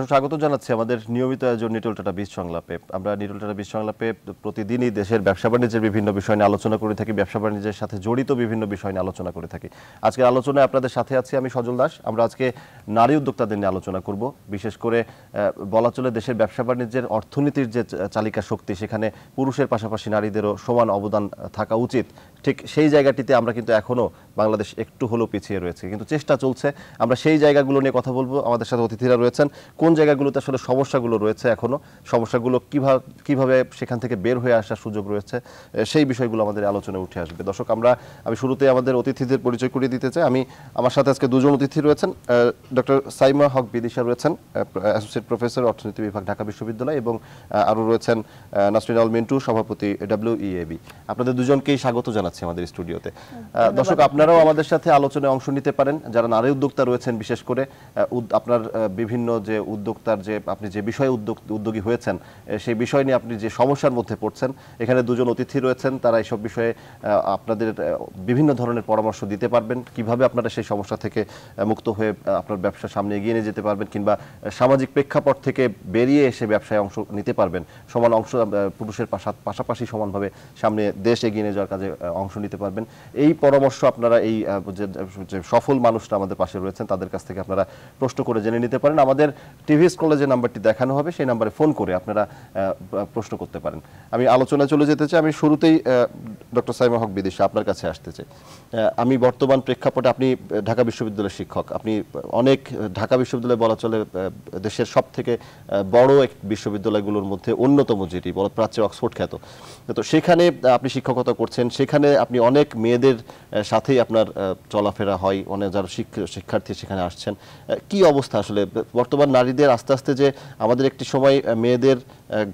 দর্শক, স্বাগত জানাচ্ছি আমাদের নিয়মিত আয়োজন নিটল টাটা বীজ সংলাপে। আমরা নিটল টাটা বীজ সংলাপে প্রতিদিনই দেশের ব্যবসা বাণিজ্যের বিভিন্ন বিষয় নিয়ে আলোচনা করে থাকি, ব্যবসা বাণিজ্যের সাথে জড়িত বিভিন্ন বিষয় নিয়ে আলোচনা করে থাকি। আজকের আলোচনায় আপনাদের সাথে আছি আমি সজল দাস। আমরা আজকে নারী উদ্যোক্তাদের নিয়ে আলোচনা করব। বিশেষ করে বলা চলে দেশের ব্যবসা বাণিজ্যের অর্থনীতির যে চালিকা শক্তি, সেখানে পুরুষের পাশাপাশি নারীদেরও সমান অবদান থাকা উচিত। ঠিক সেই জায়গাটিতে আমরা কিন্তু এখনও বাংলাদেশ একটু হলেও পিছিয়ে রয়েছে। কিন্তু চেষ্টা চলছে, আমরা সেই জায়গাগুলো নিয়ে কথা বলব। আমাদের সাথে অতিথিরা রয়েছেন। কোন জায়গাগুলোতে আসলে সমস্যাগুলো রয়েছে এখনও? সমস্যাগুলো কীভাবে কীভাবে সেখান থেকে বের হয়ে আসার সুযোগ রয়েছে? সেই বিষয়গুলো আমাদের আলোচনায় উঠে আসবে। দর্শক, আমরা, আমি শুরুতে আমাদের অতিথিদের পরিচয় করিয়ে দিতে চাই। আমি আমার সাথে আজকে দুজন অতিথি রয়েছেন। ডক্টর সাইমা হক বিদিশা রয়েছেন অ্যাসোসিয়েট প্রফেসর, অর্থনীতি বিভাগ, ঢাকা বিশ্ববিদ্যালয় এবং আরও রয়েছেন নাসরিন আল মিন্টু, সভাপতি ডাব্লিউইএবি আপনাদের দুজনকেই স্বাগত জানাচ্ছি। আমাদের স্টুডিওতে। দর্শক আপনারাও আমাদের সাথে আলোচনায় অংশ নিতে পারেন। যারা নারী উদ্যোক্তা রয়েছেন বিশেষ করে আপনার বিভিন্ন যে উদ্যোক্তার যে আপনি যে বিষয়ে উদ্যোগ উদ্যোগী হয়েছেন সেই বিষয় নিয়ে আপনি যে সমস্যার মধ্যে পড়ছেন এখানে দুজন অতিথি রয়েছেন তারা এইসব বিষয়ে আপনাদের বিভিন্ন ধরনের পরামর্শ দিতে পারবেন। কীভাবে আপনারা সেই সমস্যা থেকে মুক্ত হয়ে আপনার ব্যবসা সামনে এগিয়ে নিয়ে যেতে পারবেন কিংবা সামাজিক প্রেক্ষাপট থেকে বেরিয়ে এসে ব্যবসায় অংশ নিতে পারবেন। সমান অংশ পুরুষের পাশা- পাশাপাশি সমানভাবে সামনে দেশ এগিয়ে নিয়ে যাওয়ার কাজে অংশ নিতে পারবেন। এই পরামর্শ আপনারা এই যে- সফল মানুষরা আমাদের পাশে রয়েছেন, তাদের কাছ থেকে আপনারা প্রশ্ন করে জেনে নিতে পারেন। আমাদের টিভি স্ক্রলে যে নাম্বারটি দেখানো হবে, সেই নাম্বারে ফোন করে আপনারা প্রশ্ন করতে পারেন। আমি আলোচনা চলে যেতে চাই। আমি শুরুতেই ডক্টর সাইমা হক বিদিশা আপনার কাছে আসতে চাই। আমি বর্তমান প্রেক্ষাপটে আপনি ঢাকা বিশ্ববিদ্যালয়ের শিক্ষক। আপনি অনেক ঢাকা বিশ্ববিদ্যালয় বলা চলে দেশের সব থেকে বড় এক বিশ্ববিদ্যালয়গুলোর মধ্যে অন্যতম যেটি বড় প্রাচ্য অক্সফোর্ড খ্যাত। তো সেখানে আপনি শিক্ষকতা করছেন। সেখানে আপনি অনেক মেয়েদের সাথেই আপনার চলাফেরা হয়। অনেক যারা শিক্ষার্থী সেখানে আসছেন। কি অবস্থা আসলে? বর্তমান নারীদের আস্তে আস্তে যে আমাদের একটি সময় মেয়েদের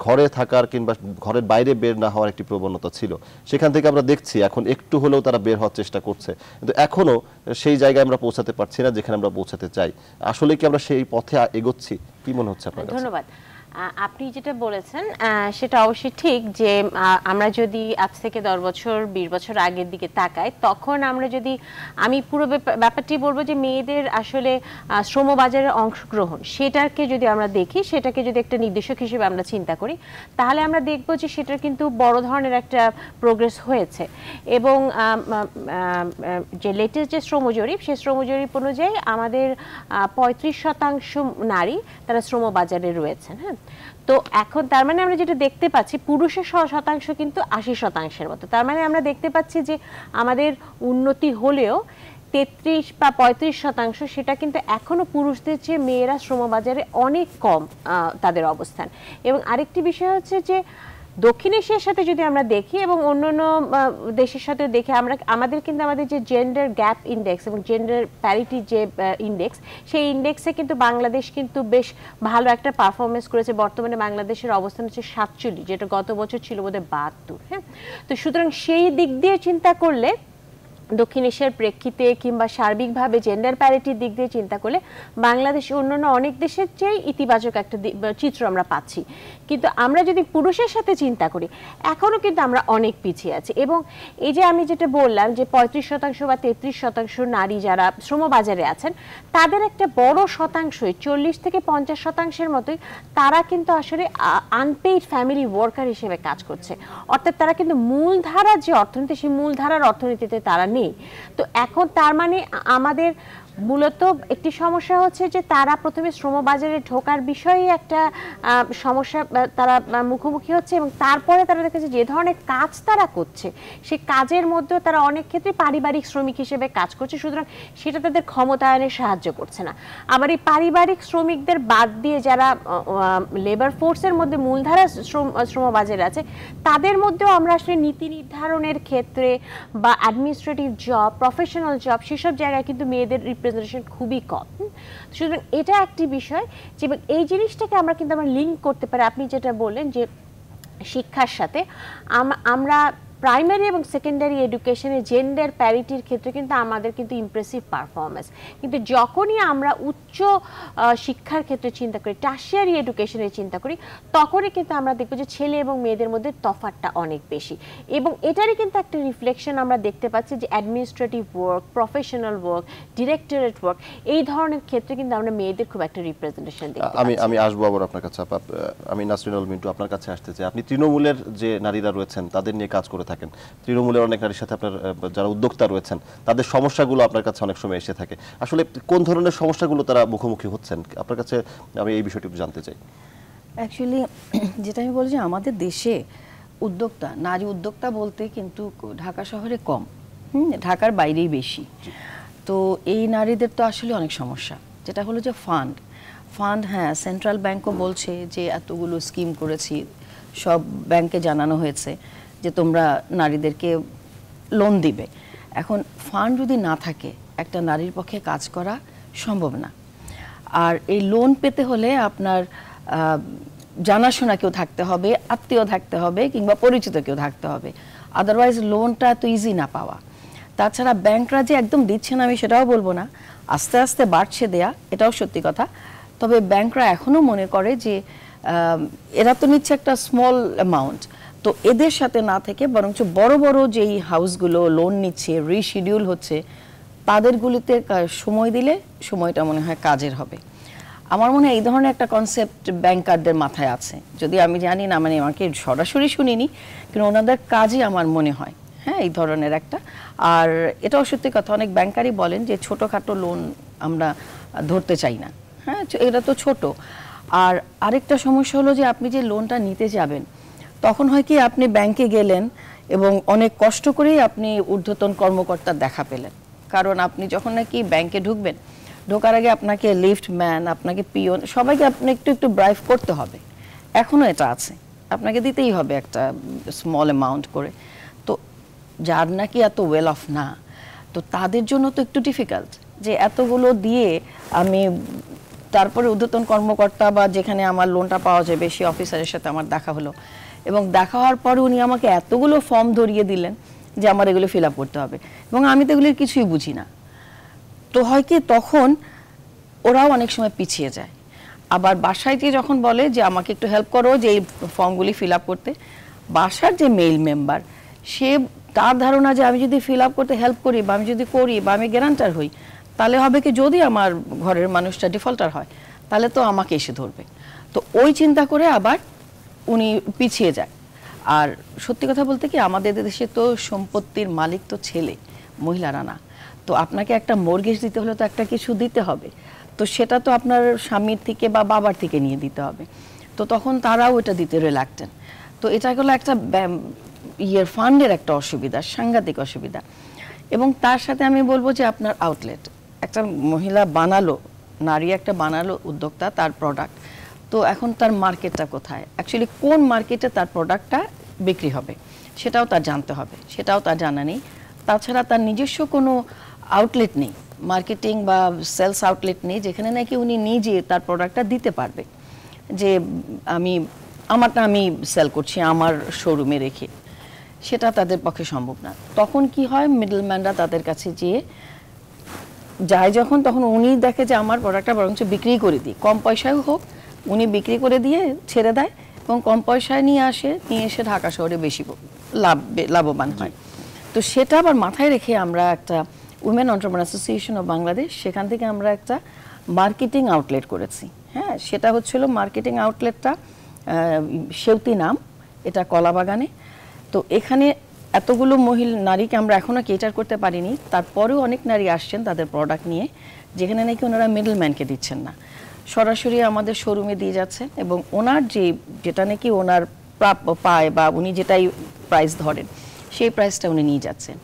ঘরে থাকার কিংবা ঘরের বাইরে বের না হওয়ার একটি প্রবণতা ছিল। সেখান থেকে আমরা দেখছি, এখন একটু হলেও তারা বের হওয়ার চেষ্টা করছে। কিন্তু এখনও সেই জায়গায় আমরা পৌঁছাতে পারছি না যেখানে আমরা পৌঁছাতে চাই। আসলে কি আমরা সেই পথে এগোচ্ছি? কি মনে হচ্ছে আপনার ধন্যবাদ। আপনি যেটা বলেছেন সেটা অবশ্যই ঠিক যে আমরা যদি আজ থেকে দশ বছর, বিশ বছর আগের দিকে তাকাই, তখন আমরা যদি, আমি পুরো ব্যাপা- ব্যাপারটি বলব যে, মেয়েদের আসলে শ্রমবাজারে অংশগ্রহণ, সেটাকে যদি আমরা দেখি, সেটাকে যদি একটা নির্দেশক হিসেবে আমরা চিন্তা করি, তাহলে আমরা দেখব যে, সেটার কিন্তু বড় ধরনের একটা প্রোগ্রেস হয়েছে। এবং যে লেটেস্ট যে শ্রম জরিপ সেই শ্রম জরিপ অনুযায়ী আমাদের পঁয়ত্রিশ শতাংশ নারী তারা শ্রমবাজারে রয়েছেন হ্যাঁ? তো এখন তার মানে আমরা যেটা দেখতে পাচ্ছি, পুরুষের শতাংশ কিন্তু আশি শতাংশের মতো। তার মানে আমরা দেখতে পাচ্ছি যে আমাদের উন্নতি হলেও তেত্রিশ বা পঁয়ত্রিশ শতাংশ সেটা কিন্তু এখনও পুরুষদের চেয়ে মেয়েরা শ্রমবাজারে অনেক কম তাদের অবস্থান। এবং আরেকটি বিষয় হচ্ছে যে দক্ষিণ এশিয়ার সাথে যদি আমরা দেখি এবং অন্য অন্য দেশের সাথে দেখি আমরা, আমাদের কিন্তু আমাদের যে জেন্ডার গ্যাপ ইন্ডেক্স এবং জেন্ডার প্যারিটি যে ইন্ডেক্স সেই ইন্ডেক্সে কিন্তু বাংলাদেশ কিন্তু বেশ ভালো একটা পারফরমেন্স করেছে। বর্তমানে বাংলাদেশের অবস্থান হচ্ছে সাতচল্লিশ, যেটা গত বছর ছিল বোধহয় বাহাত্তর হ্যাঁ? তো সুতরাং সেই দিক দিয়ে চিন্তা করলে দক্ষিণ এশিয়ার প্রেক্ষিতে কিংবা সার্বিকভাবে জেন্ডার প্যারিটির দিক দিয়ে চিন্তা করলে বাংলাদেশ অন্যান্য অনেক দেশের চেয়ে ইতিবাচক একটা চিত্র আমরা পাচ্ছি। কিন্তু আমরা যদি পুরুষের সাথে চিন্তা করি এখনও কিন্তু আমরা অনেক পিছিয়ে আছি। এবং এই যে আমি যেটা বললাম যে পঁয়ত্রিশ শতাংশ বা তেত্রিশ শতাংশ নারী যারা শ্রমবাজারে আছেন, তাদের একটা বড় শতাংশই, চল্লিশ থেকে পঞ্চাশ শতাংশের মতোই তারা কিন্তু আসলে আনপেইড ফ্যামিলি ওয়ার্কার হিসেবে কাজ করছে। অর্থাৎ তারা কিন্তু মূলধারার যে অর্থনীতি, সেই মূলধারার অর্থনীতিতে তারা নেই। তো এখন তার মানে আমাদের মূলত একটি সমস্যা হচ্ছে যে তারা প্রথমে শ্রমবাজারে ঢোকার বিষয়ে একটা সমস্যা তারা মুখোমুখি হচ্ছে এবং তারপরে তারা দেখেছে যে ধরনের কাজ তারা করছে সেই কাজের মধ্যেও তারা অনেক ক্ষেত্রে পারিবারিক শ্রমিক হিসেবে কাজ করছে, সুতরাং সেটা তাদের ক্ষমতায়নে সাহায্য করছে না। আবার এই পারিবারিক শ্রমিকদের বাদ দিয়ে যারা লেবার ফোর্সের মধ্যে মূলধারা শ্রম, শ্রমবাজারে আছে, তাদের মধ্যেও আমরা আসলে নীতি নির্ধারণের ক্ষেত্রে বা অ্যাডমিনিস্ট্রেটিভ জব প্রফেশনাল জব সেসব জায়গায় কিন্তু মেয়েদের রিপ্রেজেন্টেশন খুবই কম? সুতরাং এটা একটি বিষয় যে এই জিনিসটাকে আমরা কিন্তু আমরা লিঙ্ক করতে পারি আপনি যেটা বললেন যে শিক্ষার সাথে আম- আমরা প্রাইমারি এবং সেকেন্ডারি এডুকেশনে জেন্ডার প্যারিটির ক্ষেত্রে কিন্তু আমাদের কিন্তু ইমপ্রেসিভ পারফরমেন্স কিন্তু যখনই আমরা উচ্চ শিক্ষার ক্ষেত্রে চিন্তা করি টার্সিয়ারি এডুকেশনের চিন্তা করি তখনই কিন্তু আমরা দেখব যে ছেলে এবং মেয়েদের মধ্যে তফাৎটা অনেক বেশি। এবং এটারই কিন্তু একটা রিফ্লেকশন আমরা দেখতে পাচ্ছি যে administrative work professional work directorate work এই ধরনের ক্ষেত্রে কিন্তু আমরা মেয়েদের খুব একটা রিপ্রেজেন্টেশন দেখতে আমি আমি আসব আবার আপনার কাছে আমি নাসরিনুল মিন্টু আপনার কাছে আসতে চাই। আপনি তৃণমূলের যে নারীরা রয়েছেন তাদের নিয়ে কাজ করে থাকেন। তৃণমূলের অনেক নারীর সাথে আপনার যারা উদ্যোক্তা রয়েছেন তাদের সমস্যাগুলো আপনার কাছে অনেক সময় এসে থাকে। আসলে কোন ধরনের সমস্যাগুলো তারা মুখোমুখি হচ্ছেন? আপনার কাছে আমি এই বিষয়টি একটু জানতে চাই। অ্যাকচুয়ালি যেটা আমি বলছি আমাদের দেশে উদ্যোক্তা নারী উদ্যোক্তা বলতে কিন্তু ঢাকা শহরে কম। হুম, ঢাকার বাইরেই বেশি। তো এই নারীদের তো আসলে অনেক সমস্যা। যেটা হলো যে ফান্ড। ফান্ড হ্যাঁ সেন্ট্রাল ব্যাংকও বলছে যে এতগুলো স্কিম করেছি সব ব্যাংকে জানানো হয়েছে। যে তোমরা নারীদেরকে লোন দিবে। এখন ফান্ড যদি না থাকে, একটা নারীর পক্ষে কাজ করা সম্ভব না। আর এই লোন পেতে হলে আপনার জানাশোনা কেউ থাকতে হবে, আত্মীয় থাকতে হবে, কিংবা পরিচিত কেউ থাকতে হবে। আদারওয়াইজ লোনটা এত ইজি না পাওয়া। তাছাড়া ব্যাংকরা যে একদম দিচ্ছে না, আমি সেটাও বলব না। আস্তে আস্তে বাড়ছে দেয়া, এটাও সত্যি কথা। তবে ব্যাংকরা এখনও মনে করে যে এরা তো নিচ্ছে একটা স্মল অ্যামাউন্ট তো এদের সাথে না থেকে বরঞ্চ বড় বড় যেই হাউসগুলো লোন নিচ্ছে রিশিডিউল হচ্ছে তাদেরগুলিতে সময় দিলে সময়টা মনে হয় কাজের হবে। আমার মনে হয় এই ধরনের একটা কনসেপ্ট ব্যাংকারদের মাথায় আছে। যদি আমি জানি না মানে আমাকে সরাসরি শুনিনি, কিন্তু ওনাদের কাজই আমার মনে হয় হ্যাঁ এই ধরনের একটা। আর এটাও সত্যি কথা, অনেক ব্যাংকারই বলেন যে ছোটোখাটো লোন আমরা ধরতে চাই না হ্যাঁ এটা তো ছোট। আর আরেকটা সমস্যা হলো যে আপনি যে লোনটা নিতে যাবেন তখন হয় কি আপনি ব্যাংকে গেলেন এবং অনেক কষ্ট করেই আপনি ঊর্ধ্বতন কর্মকর্তার দেখা পেলেন। কারণ আপনি যখন নাকি ব্যাংকে ঢুকবেন, ঢোকার আগে আপনাকে লিফট ম্যান আপনাকে পিওন সবাইকে আপনি একটু একটু ব্রাইভ করতে হবে। এখনও এটা আছে। আপনাকে দিতেই হবে একটা স্মল অ্যামাউন্ট করে। তো যার নাকি এত ওয়েল অফ না, তো তাদের জন্য তো একটু ডিফিকাল্ট যে এতগুলো দিয়ে আমি তারপরে ঊর্ধ্বতন কর্মকর্তা বা যেখানে আমার লোনটা পাওয়া যাবে, সেই অফিসারের সাথে আমার দেখা হলো। এবং দেখা হওয়ার পরে উনি আমাকে এতগুলো ফর্ম ধরিয়ে দিলেন যে আমার এগুলো ফিল করতে হবে। এবং আমি তো এগুলির কিছুই বুঝি না। তো হয় কি তখন ওরাও অনেক সময় পিছিয়ে যায়। আবার বাসায় গিয়ে যখন বলে যে, আমাকে একটু হেল্প করো যে, এই ফর্মগুলি ফিল করতে। বাসার যে মেইল মেম্বার সে তার ধারণা যে, আমি যদি ফিল করতে হেল্প করি বা আমি যদি করি বা আমি গ্যারান্টার হই, তাহলে হবে কি যদি আমার ঘরের মানুষটা ডিফল্টার হয়, তাহলে তো আমাকে এসে ধরবে। তো ওই চিন্তা করে আবার উনি পিছিয়ে যায়। আর সত্যি কথা বলতে কি, আমাদের দেশে তো সম্পত্তির মালিক তো ছেলে মহিলারা না তো আপনাকে একটা মর্গেজ দিতে হলে তো একটা কিছু দিতে হবে। তো সেটা তো আপনার স্বামীর থেকে বা বাবার থেকে নিয়ে দিতে হবে। তো তখন তারাও এটা দিতে রিল্যাক্টেন তো এটা হলো একটা ইয়ের ফান্ডের একটা অসুবিধা, সাংঘাতিক অসুবিধা। এবং তার সাথে আমি বলব যে আপনার আউটলেট একটা মহিলা বানালো, নারী একটা বানালো উদ্যোক্তা, তার প্রোডাক্ট তো এখন তার মার্কেটটা কোথায়? অ্যাকচুয়ালি কোন মার্কেটে তার প্রোডাক্টটা বিক্রি হবে? সেটাও তার জানতে হবে। সেটাও তার জানা নেই। তাছাড়া তার নিজস্ব কোনো আউটলেট নেই। মার্কেটিং বা সেলস আউটলেট নেই, যেখানে নাকি উনি নিজে তার প্রোডাক্টটা দিতে পারবে। যে আমি, আমারটা আমি সেল করছি, আমার শোরুমে রেখে। সেটা তাদের পক্ষে সম্ভব না। তখন কি হয় মিডলম্যানরা তাদের কাছে যেয়ে যায় যখন, তখন উনি দেখে যে আমার প্রোডাক্টটা বরঞ্চ বিক্রি করে দিই। কম পয়সায় হোক উনি বিক্রি করে দিয়ে ছেড়ে দেয় এবং কম পয়সায় নিয়ে আসে, নিয়ে এসে ঢাকা শহরে বেশি লাভ, লাভবান হয়। তো সেটা আবার মাথায় রেখে আমরা একটা women entrepreneur association of Bangladesh সেখান থেকে আমরা একটা মার্কেটিং আউটলেট করেছি। হ্যাঁ সেটা হচ্ছিল মার্কেটিং আউটলেটটা সেউতি নাম, এটা কলাবাগানে। তো এখানে এতগুলো মহিলা, নারীকে আমরা এখনও কেটার করতে পারিনি। তারপরেও অনেক নারী আসছেন তাদের প্রোডাক্ট নিয়ে, যেখানে নাকি ওনারা মিডলম্যানকে দিচ্ছেন না। সরাসরি আমাদের শোরুমে দিয়ে যাচ্ছেন এবং ওনার যে যেটা নাকি ওনার প্রাপ্য পায় বা উনি যেটাই প্রাইস ধরেন সেই প্রাইসটা উনি নিয়ে যাচ্ছেন।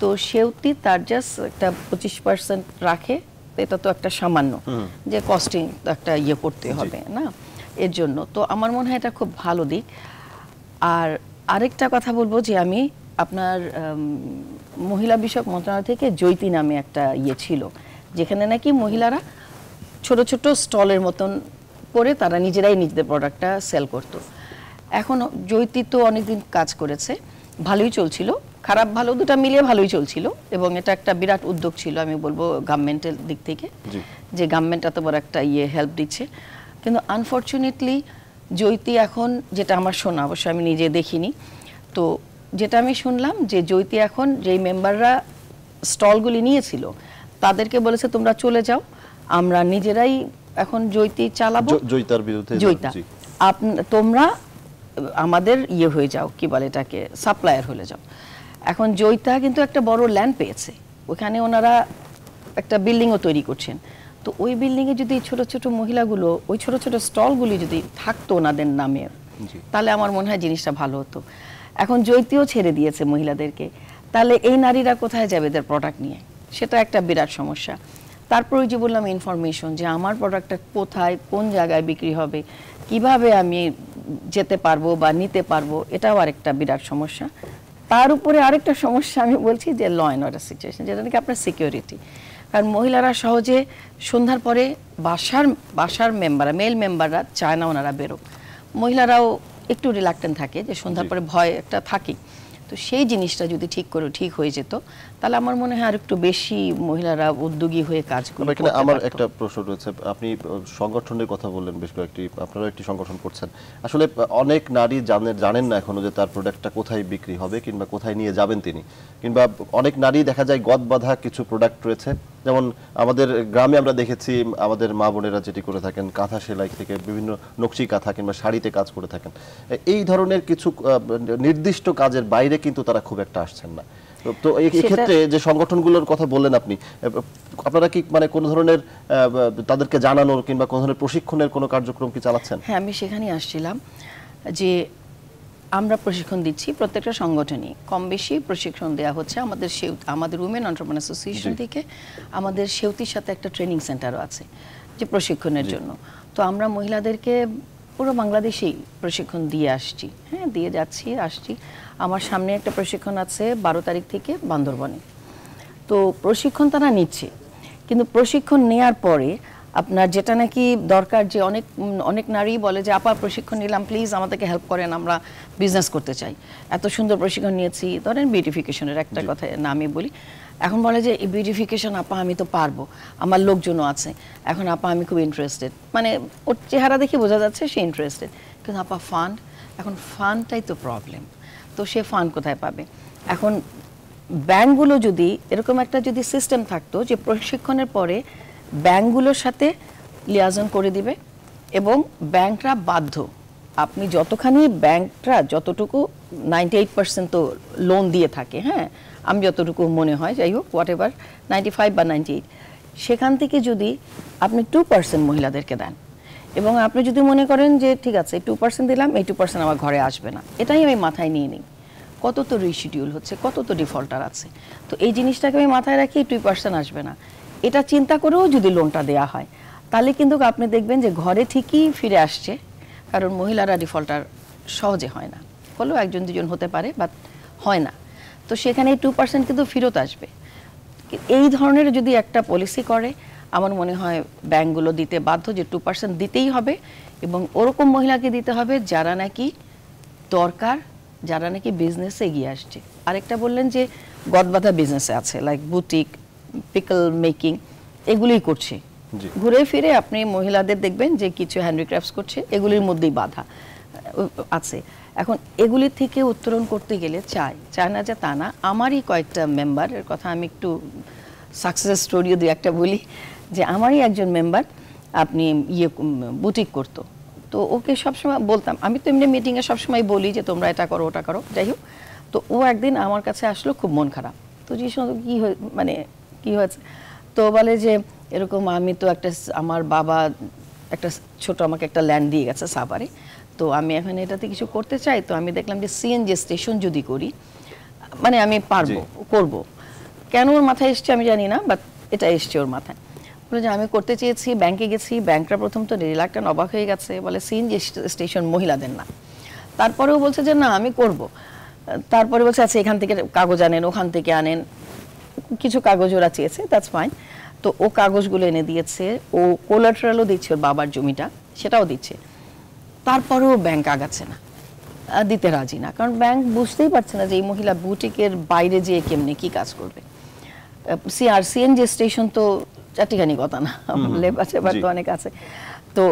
তো সেউতি তার জাস্ট একটা পঁচিশ পার্সেন্ট রাখে এটা তো একটা সামান্য যে কস্টিং একটা ইয়ে করতে হবে না? এর জন্য। তো আমার মনে হয় এটা খুব ভালো দিক। আর আরেকটা কথা বলব যে আমি আপনার মহিলা বিষয়ক মন্ত্রণালয় থেকে জৈতি নামে একটা ইয়ে ছিল যেখানে নাকি মহিলারা ছোট ছোট স্টলের মতন করে তারা নিজেরাই নিজেদের প্রোডাক্টটা সেল করতো। এখন জৈতি তো অনেকদিন কাজ করেছে ভালোই চলছিল। খারাপ ভালো দুটো মিলিয়ে ভালোই চলছিল এবং এটা একটা বিরাট উদ্যোগ ছিল আমি বলব গভর্নমেন্টের দিক থেকে যে গভর্নমেন্ট এত বড় একটা ইয়ে হেল্প দিচ্ছে। কিন্তু আনফর্চুনেটলি জৈতি এখন যেটা আমার শোনা অবশ্য আমি নিজে দেখিনি। তো যেটা আমি শুনলাম যে জৈতি এখন যেই মেম্বাররা স্টলগুলি নিয়েছিল তাদেরকে বলেছে তোমরা চলে যাও। আমরা নিজেরাই এখন জৈতি চালাবো। জ- জয়িতার বিরুদ্ধে জয়িতা। জি। আপ- তোমরা আমাদের ইয়ে হয়ে যাও কি বলে এটাকে সাপ্লায়ার হয়ে যাও। এখন জয়িতা কিন্তু একটা বড় ল্যান্ড পেয়েছে। ওখানে ওনারা একটা বিল্ডিংও তৈরি করছেন। তো ওই বিল্ডিংয়ে যদি ছোট ছোট মহিলাগুলো ওই ছোট ছোট স্টলগুলি যদি থাকতো ওনাদের নামে। তাহলে আমার মনে হয় জিনিসটা ভালো হতো। এখন জৈতিও ছেড়ে দিয়েছে মহিলাদেরকে। তাহলে এই নারীরা কোথায় যাবে এদের প্রোডাক্ট নিয়ে? সেটা একটা বিরাট সমস্যা। তারপর যে বললাম ইনফরমেশন যে আমার প্রোডাক্টটা কোথায় কোন জায়গায় বিক্রি হবে কীভাবে আমি যেতে পারব বা নিতে পারব এটাও আরেকটা বিরাট সমস্যা। তার উপরে আরেকটা সমস্যা আমি বলছি যে ল অ্যান্ড অর্ডার সিচুয়েশন যেটা নাকি আপনার সিকিউরিটি কারণ মহিলারা সহজে সন্ধ্যার পরে বাসার বাসার মেম্বাররা মেল মেম্বাররা চায় না ওনারা বেরোক। মহিলারাও একটু রিলাক্টেন্ট থাকে যে সন্ধ্যার পরে ভয় একটা থাকে তো সেই জিনিসটা যদি ঠিক করে ঠিক হয়ে যেত তাহলে আমার মনে হয় আর একটু বেশি মহিলারা উদ্যোগী হয়ে কাজ করবে এখানে আমার একটা প্রশ্ন রয়েছে। আপনি সংগঠনের কথা বললেন বেশ কয়েকটি আপনারা একটি সংগঠন করছেন। আসলে অনেক নারী জানেন জানেন না এখনও যে তার প্রোডাক্টটা কোথায় বিক্রি হবে কিংবা কোথায় নিয়ে যাবেন তিনি। কিংবা অনেক নারী দেখা যায় গদ বাঁধা কিছু প্রোডাক্ট রয়েছে। যেমন আমাদের গ্রামে আমরা দেখেছি আমাদের মা বোনেরা যেটি করে থাকেন কাঁথা সেলাই থেকে বিভিন্ন নকশি কাঁথা কিংবা শাড়িতে কাজ করে থাকেন। এই ধরনের কিছু নির্দিষ্ট কাজের বাইরে কিন্তু তারা খুব একটা আসছেন না। তো- ক্ষেত্রে যে সংগঠনগুলোর কথা বললেন আপনি আপনারা কি মানে কোন ধরনের আহ, তাদেরকে জানানোর কিংবা কোন ধরনের প্রশিক্ষণের কোনো কার্যক্রম কি চালাচ্ছেন? হ্যাঁ আমি সেখানেই আসছিলাম যে আমরা প্রশিক্ষণ দিচ্ছি প্রত্যেকটা সংগঠনই। কম বেশি প্রশিক্ষণ দেওয়া হচ্ছে আমাদের সেউ আমাদের উমেন অন্টারপ্রেনার অ্যাসোসিয়েশন থেকে। আমাদের সেউতির সাথে একটা ট্রেনিং সেন্টারও আছে যে প্রশিক্ষণের জন্য। তো আমরা মহিলাদেরকে পুরো বাংলাদেশেই প্রশিক্ষণ দিয়ে আসছি। হ্যাঁ দিয়ে যাচ্ছি আসছি। আমার সামনে একটা প্রশিক্ষণ আছে বারো তারিখ থেকে বান্দরবনে। তো প্রশিক্ষণ তারা নিচ্ছে। কিন্তু প্রশিক্ষণ নেয়ার পরে আপনার যেটা নাকি দরকার যে অনেক অনেক নারী বলে যে আপা প্রশিক্ষণ নিলাম প্লিজ আমাদেরকে হেল্প করেন আমরা বিজনেস করতে চাই। এত সুন্দর প্রশিক্ষণ নিয়েছি ধরেন বিউটিফিকেশনের একটা কথা না আমি বলি। এখন বলে যে এই বিউটিফিকেশন আপা আমি তো পারব আমার লোকজনও আছে এখন আপা আমি খুব ইন্টারেস্টেড মানে ওর চেহারা দেখে বোঝা যাচ্ছে সে ইন্টারেস্টেড কিন্তু আপা ফান্ড এখন ফান্ডটাই তো প্রবলেম তো সে ফান্ড কোথায় পাবে? এখন ব্যাংকগুলো যদি এরকম একটা যদি সিস্টেম থাকতো যে প্রশিক্ষণের পরে ব্যাংকগুলোর সাথে লিয়াজন করে দিবে এবং ব্যাংকরা বাধ্য। আপনি যতখানি ব্যাংকরা যতটুকু নাইনটি এইট পার্সেন্ট তো লোন দিয়ে থাকে হ্যাঁ? আমি যতটুকু মনে হয়, যাই হোক হোয়াট এভার ফাইভ বা নাইনটি এইট সেখান থেকে যদি আপনি টু পার্সেন্ট মহিলাদেরকে দেন এবং আপনি যদি মনে করেন যে, ঠিক আছে টু পার্সেন্ট দিলাম, এই টু পার্সেন্ট আমার ঘরে আসবে না। এটাই আমি মাথায় নিয়ে নিই। কত তো রিশিডিউল হচ্ছে, কত তো ডিফল্টার আছে। তো এই জিনিসটাকে আমি মাথায় রাখি টু পার্সেন্ট আসবে না। এটা চিন্তা করেও যদি লোনটা দেয়া হয়, তাহলে কিন্তু আপনি দেখবেন যে ঘরে ঠিকই ফিরে আসছে, কারণ মহিলারা ডিফল্টার সহজে হয় না। হলেও একজন দুজন হতে পারে বাট হয় না। তো সেখানে টু পার্সেন্ট কিন্তু ফেরত আসবে। এই ধরনের যদি একটা পলিসি করে, আমার মনে হয় ব্যাংকগুলো দিতে বাধ্য যে টু পার্সেন্ট দিতেই হবে, এবং ওরকম মহিলাকে দিতে হবে যারা নাকি দরকার, যারা নাকি বিজনেসে এগিয়ে আসছে। আরেকটা বললেন যে গদবাধা বিজনেসে আছে লাইক বুটিক পিকল মেকিং এগুলোই করছে। ঘুরে ফিরে আপনি মহিলাদের দেখবেন যে কিছু হ্যান্ডিক্রাফটস করছে এগুলির মধ্যেই বাধা আছে। এখন এগুলি থেকে উত্তরণ করতে গেলে চাই চায় না যে তা না। আমারই কয়েকটা মেম্বারের কথা আমি একটু সাকসেস স্টোরিও দু একটা বলি যে আমারই একজন মেম্বার আপনি ইয়ে বুটিক করতো। তো ওকে সবসময় বলতাম আমি তো এমনি মিটিংয়ে সবসময় বলি যে তোমরা এটা করো ওটা করো যাই হোক। তো ও একদিন আমার কাছে আসলো খুব মন খারাপ। তো যে কি হয়ে মানে কি হয়েছে? তো বলে যে এরকম আমি তো একটা আমার বাবা একটা ছোট আমাকে একটা ল্যান্ড দিয়ে গেছে সাভারে। তো আমি এখন এটাতে কিছু করতে চাই। তো আমি দেখলাম যে সিএনজি স্টেশন যদি করি মানে আমি পারব করব। কেন ওর মাথায় এসছে আমি জানি না বাট এটা এসছে ওর মাথায়। বলে যে আমি করতে চেয়েছি ব্যাংকে গেছি ব্যাংকরা প্রথম তো রিলাক্টান অবাক হয়ে গেছে। বলে সিএনজি স্টেশন মহিলাদের না। তারপরেও বলছে যে না আমি করব। তারপরে বলছে আচ্ছা এখান থেকে কাগজ আনেন ওখান থেকে আনেন। কিছু কাগজ ওরা চেয়েছে দ্যাটস ফাইন তো ও কাগজগুলো এনে দিয়েছে ও কোলাট্রালও দিচ্ছে ওর বাবার জমিটা সেটাও দিচ্ছে। তারপরেও ব্যাংক আগাচ্ছে না দিতে রাজি না কারণ ব্যাংক বুঝতেই পারছে না যে এই মহিলা বুটিকের বাইরে যেয়ে কেমনে কি কাজ করবে। সিআর সিএনজি স্টেশন তো চারটিখানি কথা না লেবার চেবার তো অনেক আছে। তো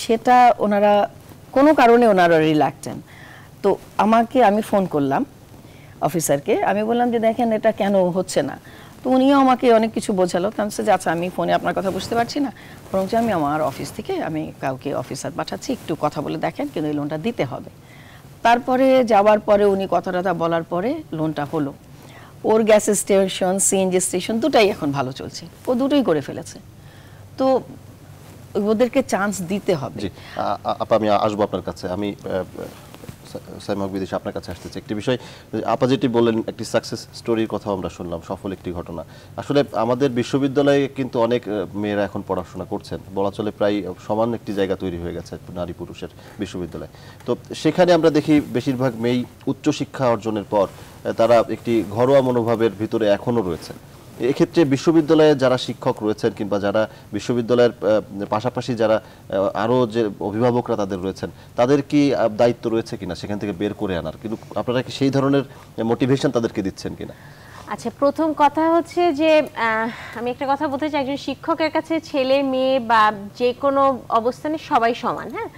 সেটা ওনারা কোনো কারণে ওনারা রিল্যাক্টেন তো আমাকে আমি ফোন করলাম অফিসারকে, আমি বললাম যে, দেখেন, এটা কেন হচ্ছে না? তো উনিও আমাকে অনেক কিছু বোঝালো। তাহলে যে আচ্ছা আমি ফোনে আপনার কথা বুঝতে পারছি না। বরঞ্চ আমি আমার অফিস থেকে আমি কাউকে অফিসার পাঠাচ্ছি, একটু কথা বলে দেখেন, কিন্তু এই লোনটা দিতে হবে। তারপরে যাওয়ার পরে উনি কথা টথা বলার পরে লোনটা হলো। ওর গ্যাস স্টেশন সিএনজি স্টেশন দুটাই এখন ভালো চলছে। ও দুটোই করে ফেলেছে। তো ওদেরকে চান্স দিতে হবে। আপা, আমি আসব আপনার কাছে। আমি আপনার কাছে আসতে চাই একটি বিষয়, আপা যেটি বললেন, একটি সাকসেস স্টোরির কথা আমরা শুনলাম, সফল একটি ঘটনা। আসলে আমাদের বিশ্ববিদ্যালয়ে কিন্তু অনেক মেয়েরা এখন পড়াশোনা করছেন। বলা চলে প্রায় সমান একটি জায়গা তৈরি হয়ে গেছে নারী পুরুষের বিশ্ববিদ্যালয়। তো সেখানে আমরা দেখি বেশিরভাগ মেয়েই উচ্চশিক্ষা অর্জনের পর তারা একটি ঘরোয়া মনোভাবের ভিতরে এখনও রয়েছেন। এক্ষেত্রে বিশ্ববিদ্যালয়ে যারা শিক্ষক রয়েছেন কিংবা যারা বিশ্ববিদ্যালয়ের পাশাপাশি যারা আরও আরও যে অভিভাবকরা তাদের রয়েছেন, তাদের কি দায়িত্ব রয়েছে কিনা সেখান থেকে বের করে আনার? কিন্তু আপনারা কি সেই ধরনের মোটিভেশন তাদেরকে দিচ্ছেন কিনা? আচ্ছা প্রথম কথা হচ্ছে যে আমি একটা কথা বলতে চাই, একজন শিক্ষকের কাছে ছেলে, মেয়ে বা যে কোনো অবস্থানে সবাই সমান হ্যাঁ?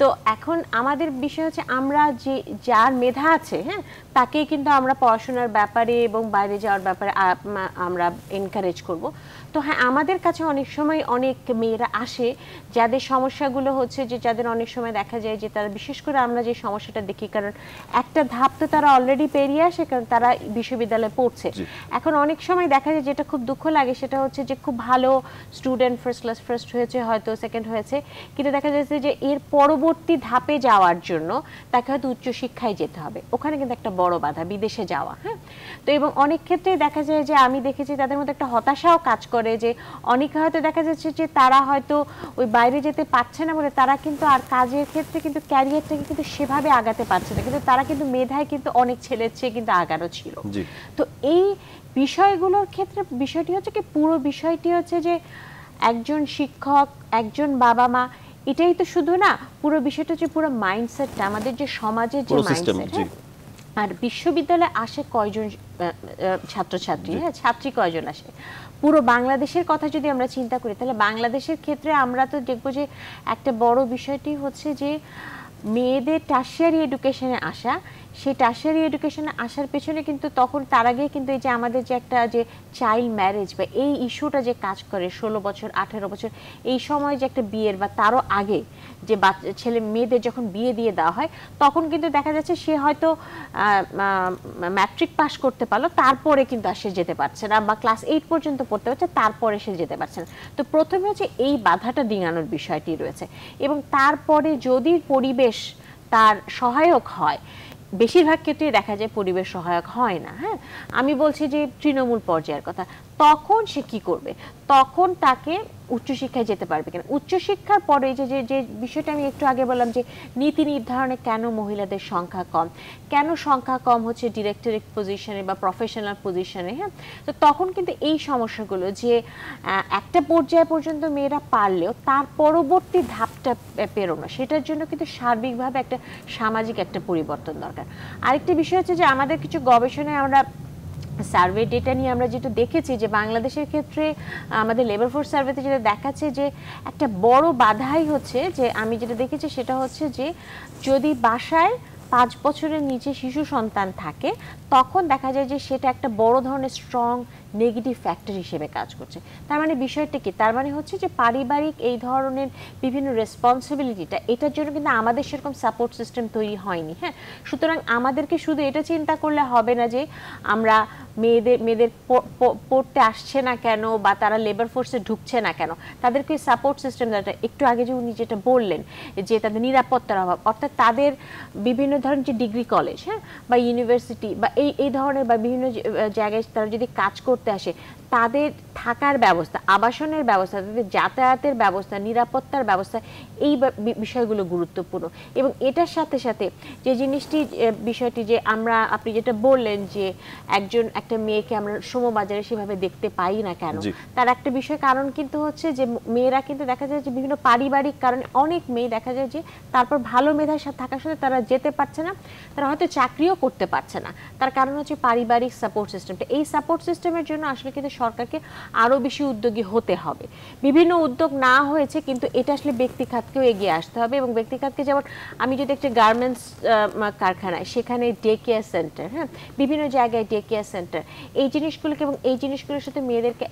তো এখন আমাদের বিষয় হচ্ছে আমরা যে, যার মেধা আছে হ্যাঁ তাকেই কিন্তু আমরা পড়াশোনার ব্যাপারে এবং বাইরে যাওয়ার ব্যাপারে আমরা এনকারেজ করব। তো হ্যাঁ আমাদের কাছে অনেক সময় অনেক মেয়েরা আসে যাদের সমস্যাগুলো হচ্ছে যে যাদের অনেক সময় দেখা যায় যে তারা বিশেষ করে আমরা যে সমস্যাটা দেখি কারণ একটা ধাপ তো তারা অলরেডি পেরিয়ে আসে কারণ তারা বিশ্ববিদ্যালয়ে পড়ছে। এখন অনেক সময় দেখা যায় যেটা খুব দুঃখ লাগে সেটা হচ্ছে যে খুব ভালো স্টুডেন্ট ফার্স্ট ক্লাস ফার্স্ট হয়েছে হয়তো সেকেন্ড হয়েছে কিন্তু দেখা যাচ্ছে যে এর পরবর্তী ধাপে যাওয়ার জন্য তাকে হয়তো উচ্চশিক্ষায় যেতে হবে। ওখানে কিন্তু একটা বড় বাধা বিদেশে যাওয়া হ্যাঁ? তো এবং অনেক ক্ষেত্রে দেখা যায় যে আমি দেখেছি তাদের মধ্যে একটা হতাশাও কাজ করে যে অনেকে হয়তো দেখা যাচ্ছে যে তারা হয়তো ওই বাইরে যেতে পারছে না বলে তারা কিন্তু আর কাজের ক্ষেত্রে কিন্তু ক্যারিয়ারটাকে কিন্তু সেভাবে আগাতে পারছে না। কিন্তু তারা কিন্তু মেধায় কিন্তু অনেক ছেলের চেয়ে কিন্তু আগারও ছিল। তো এই বিষয়গুলোর ক্ষেত্রে বিষয়টি হচ্ছে কি পুরো বিষয়টি হচ্ছে যে একজন শিক্ষক একজন বাবা মা এটাই তো শুধু না পুরো বিষয়টা হচ্ছে পুরো মাইন্ডসেটটা আমাদের যে সমাজের যে মাইন্ডসেট জি। আর বিশ্ববিদ্যালয়ে আসে কয়জন ছাত্রছাত্রী হ্যাঁ? ছাত্রী কয়জন আসে? পুরো বাংলাদেশের কথা যদি আমরা চিন্তা করি, তাহলে বাংলাদেশের ক্ষেত্রে আমরা তো দেখব যে একটা বড় বিষয়টি হচ্ছে যে মেয়েদের টার্সিয়ারি এডুকেশনে আসা সেই টার্সিয়ারি এডুকেশনে আসার পেছনে কিন্তু তখন তার আগে কিন্তু এই যে আমাদের যে একটা যে চাইল্ড ম্যারেজ বা এই ইস্যুটা যে কাজ করে, ষোলো বছর, আঠেরো বছর, এই সময় যে একটা বিয়ের বা তারও আগে যে ছেলে মেয়েদের যখন বিয়ে দিয়ে দেওয়া হয়, তখন কিন্তু দেখা যাচ্ছে সে হয়তো ম্যাট্রিক পাস করতে পারল, তারপরে কিন্তু আর সে যেতে পারছে না বা ক্লাস এইট পর্যন্ত পড়তে পারছে, তারপরে সে যেতে পারছে না। তো প্রথমে হচ্ছে এই বাধাটা ডিঙানোর বিষয়টি রয়েছে এবং তারপরে যদি পরিবেশ তার সহায়ক হয় বেশিরভাগ ক্ষেত্রে দেখা যায় পরিবেশ সহায়ক হয় না হ্যাঁ? আমি বলছি যে তৃণমূল পর্যায়ের কথা। তখন সে কি করবে? তখন তাকে উচ্চশিক্ষায় যেতে পারবে কিনা? উচ্চশিক্ষার পরে যে যে বিষয়টা আমি একটু আগে বললাম যে, নীতি নির্ধারণে কেন মহিলাদের সংখ্যা কম? কেন সংখ্যা কম হচ্ছে ডিরেক্টরেট পজিশনে বা প্রফেশনাল পজিশনে হ্যাঁ? তো তখন কিন্তু এই সমস্যাগুলো যে একটা পর্যায় পর্যন্ত মেয়েরা পারলেও তার পরবর্তী ধাপটা পেরোনো, সেটার জন্য কিন্তু সার্বিকভাবে একটা সামাজিক একটা পরিবর্তন দরকার। আরেকটি বিষয় হচ্ছে যে, আমাদের কিছু গবেষণায় আমরা সার্ভে ডেটা নিয়ে আমরা যেটা দেখেছি যে বাংলাদেশের ক্ষেত্রে আমাদের লেবার ফোর্স সার্ভেতে যেটা দেখাচ্ছে যে একটা বড় বাধাই হচ্ছে যে আমি যেটা দেখেছি সেটা হচ্ছে যে যদি বাসায় পাঁচ বছরের নিচে শিশু সন্তান থাকে, তখন দেখা যায় যে সেটা একটা বড় ধরনের স্ট্রং নেগেটিভ ফ্যাক্টর হিসেবে কাজ করছে। তার মানে বিষয়টা কি? তার মানে হচ্ছে যে পারিবারিক এই ধরনের বিভিন্ন রেসপন্সিবিলিটিটা এটার জন্য কিন্তু আমাদের সেরকম সাপোর্ট সিস্টেম তৈরি হয়নি হ্যাঁ? সুতরাং আমাদেরকে শুধু এটা চিন্তা করলে হবে না যে আমরা মেয়েদের মেয়েদের পড়তে আসছে না কেন বা তারা লেবার ফোর্সে ঢুকছে না কেন? তাদেরকে সাপোর্ট সিস্টেম একটু আগে যে উনি যেটা বললেন যে তাদের নিরাপত্তার অভাব, অর্থাৎ তাদের বিভিন্ন ধরনের যে ডিগ্রি কলেজ হ্যাঁ বা ইউনিভার্সিটি বা এই এই ধরনের বা বিভিন্ন জায়গায় তারা যদি কাজ করতে আসে তাদের থাকার ব্যবস্থা আবাসনের ব্যবস্থা তাদের যাতায়াতের ব্যবস্থা নিরাপত্তার ব্যবস্থা এই বিষয়গুলো গুরুত্বপূর্ণ। এবং এটার সাথে সাথে যে জিনিসটি বিষয়টি যে আমরা আপনি যেটা বললেন যে একজন একটা মেয়েকে আমরা সমবাজারে সেভাবে দেখতে পাই না কেন তার একটা বিষয় কারণ কিন্তু হচ্ছে যে মেয়েরা কিন্তু দেখা যায় যে বিভিন্ন পারিবারিক কারণে অনেক মেয়ে দেখা যায় যে তারপর ভালো মেধার সাথে থাকার সাথে তারা যেতে পারছে না তারা হয়তো চাকরিও করতে পারছে না। তার কারণ হচ্ছে পারিবারিক সাপোর্ট সিস্টেমটা এই সাপোর্ট সিস্টেমের জন্য আসলে কিন্তু সরকারকে আরও বেশি উদ্যোগী হতে হবে। বিভিন্ন উদ্যোগ না হয়েছে কিন্তু এটা আসলে ব্যক্তি খাতকেও এগিয়ে আসতে হবে এবং ব্যক্তি খাতকে যেমন আমি যদি একটা গার্মেন্টস কারখানায় সেখানে ডে কেয়ার সেন্টার হ্যাঁ? বিভিন্ন জায়গায় ডে কেয়ার সেন্টার এই জিনিসগুলোকে এবং এই জিনিসগুলোর সাথে মেয়েদেরকে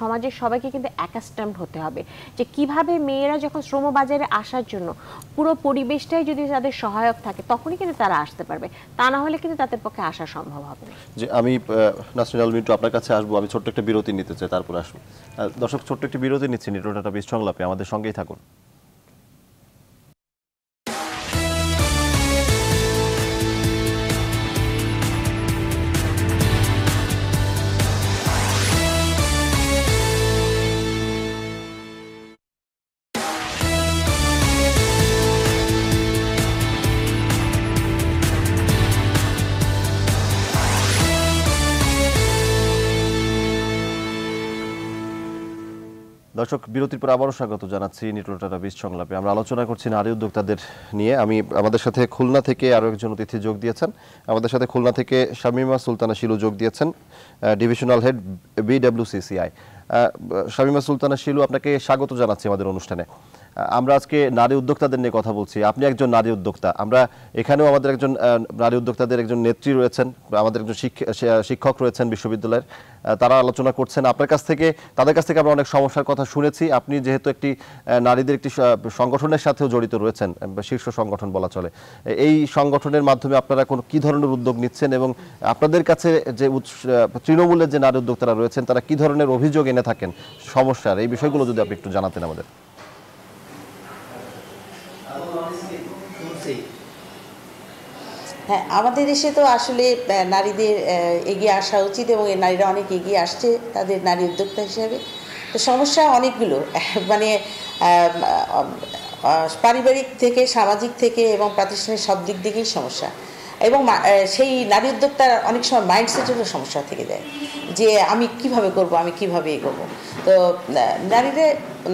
সমাজের সবাইকে কিন্তু অ্যাকাস্টামড হতে হবে। যে কীভাবে মেয়েরা যখন শ্রমবাজারে আসার জন্য পুরো পরিবেশটাই যদি তাদের সহায়ক থাকে তখনই কিন্তু তারা আসতে পারবে। তা না হলে কিন্তু তাদের পক্ষে আসা সম্ভব হবে যে আমি আহ, নাসরিন আল মিন্টু আপনার কাছে আসব, আমি ছোট্ট একটা বিরতি নিতে চাই, তারপর আসব। দর্শক, ছোট্ট একটি বিরতি নিচ্ছি নিটোটাটা বিশ সংলাপে, আমাদের সঙ্গেই থাকুন। দর্শক, বিরতির পর আবারও স্বাগত জানাচ্ছি নিটোটাটা বিশ সংলাপে। আমরা আলোচনা করছি নারী উদ্যোক্তাদের নিয়ে। আমি আমাদের সাথে খুলনা থেকে আরও একজন অতিথি যোগ দিয়েছেন। আমাদের সাথে খুলনা থেকে শামিমা সুলতানা শিলু যোগ দিয়েছেন divisional head BWCCI Shamima Sultana Shilu, আপনাকে স্বাগত জানাচ্ছি আমাদের অনুষ্ঠানে। আমরা আজকে নারী উদ্যোক্তাদের নিয়ে কথা বলছি। আপনি একজন নারী উদ্যোক্তা। আমরা এখানেও আমাদের একজন নারী উদ্যোক্তাদের একজন নেত্রী রয়েছেন আমাদের একজন শিক্ষক রয়েছেন বিশ্ববিদ্যালয়ের। তারা আলোচনা করছেন। আপনার কাছ থেকে, তাদের কাছ থেকে আমরা অনেক সমস্যার কথা শুনেছি। আপনি যেহেতু একটি নারীদের একটি সংগঠনের সাথেও জড়িত রয়েছেন শীর্ষ সংগঠন বলা চলে। এই সংগঠনের মাধ্যমে আপনারা কোন কি ধরনের উদ্যোগ নিচ্ছেন এবং আপনাদের কাছে যে তৃণমূলের যে নারী উদ্যোক্তারা রয়েছেন, তারা কি ধরনের অভিযোগ এনে থাকেন সমস্যার? এই বিষয়গুলো যদি আপনি একটু জানাতেন আমাদের। হ্যাঁ আমাদের দেশে তো আসলে নারীদের এগিয়ে আসা উচিত এবং নারীরা অনেক এগিয়ে আসছে তাদের নারী উদ্যোক্তা হিসাবে। তো সমস্যা অনেকগুলো মানে পারিবারিক থেকে, সামাজিক থেকে এবং প্রাতিষ্ঠানিক সব দিক থেকেই সমস্যা। এবং সেই নারী উদ্যোক্তার অনেক সময় মাইন্ডসেটেরও সমস্যা থেকে যায় যে আমি কীভাবে করব, আমি কীভাবে এগোবো। তো নারীরা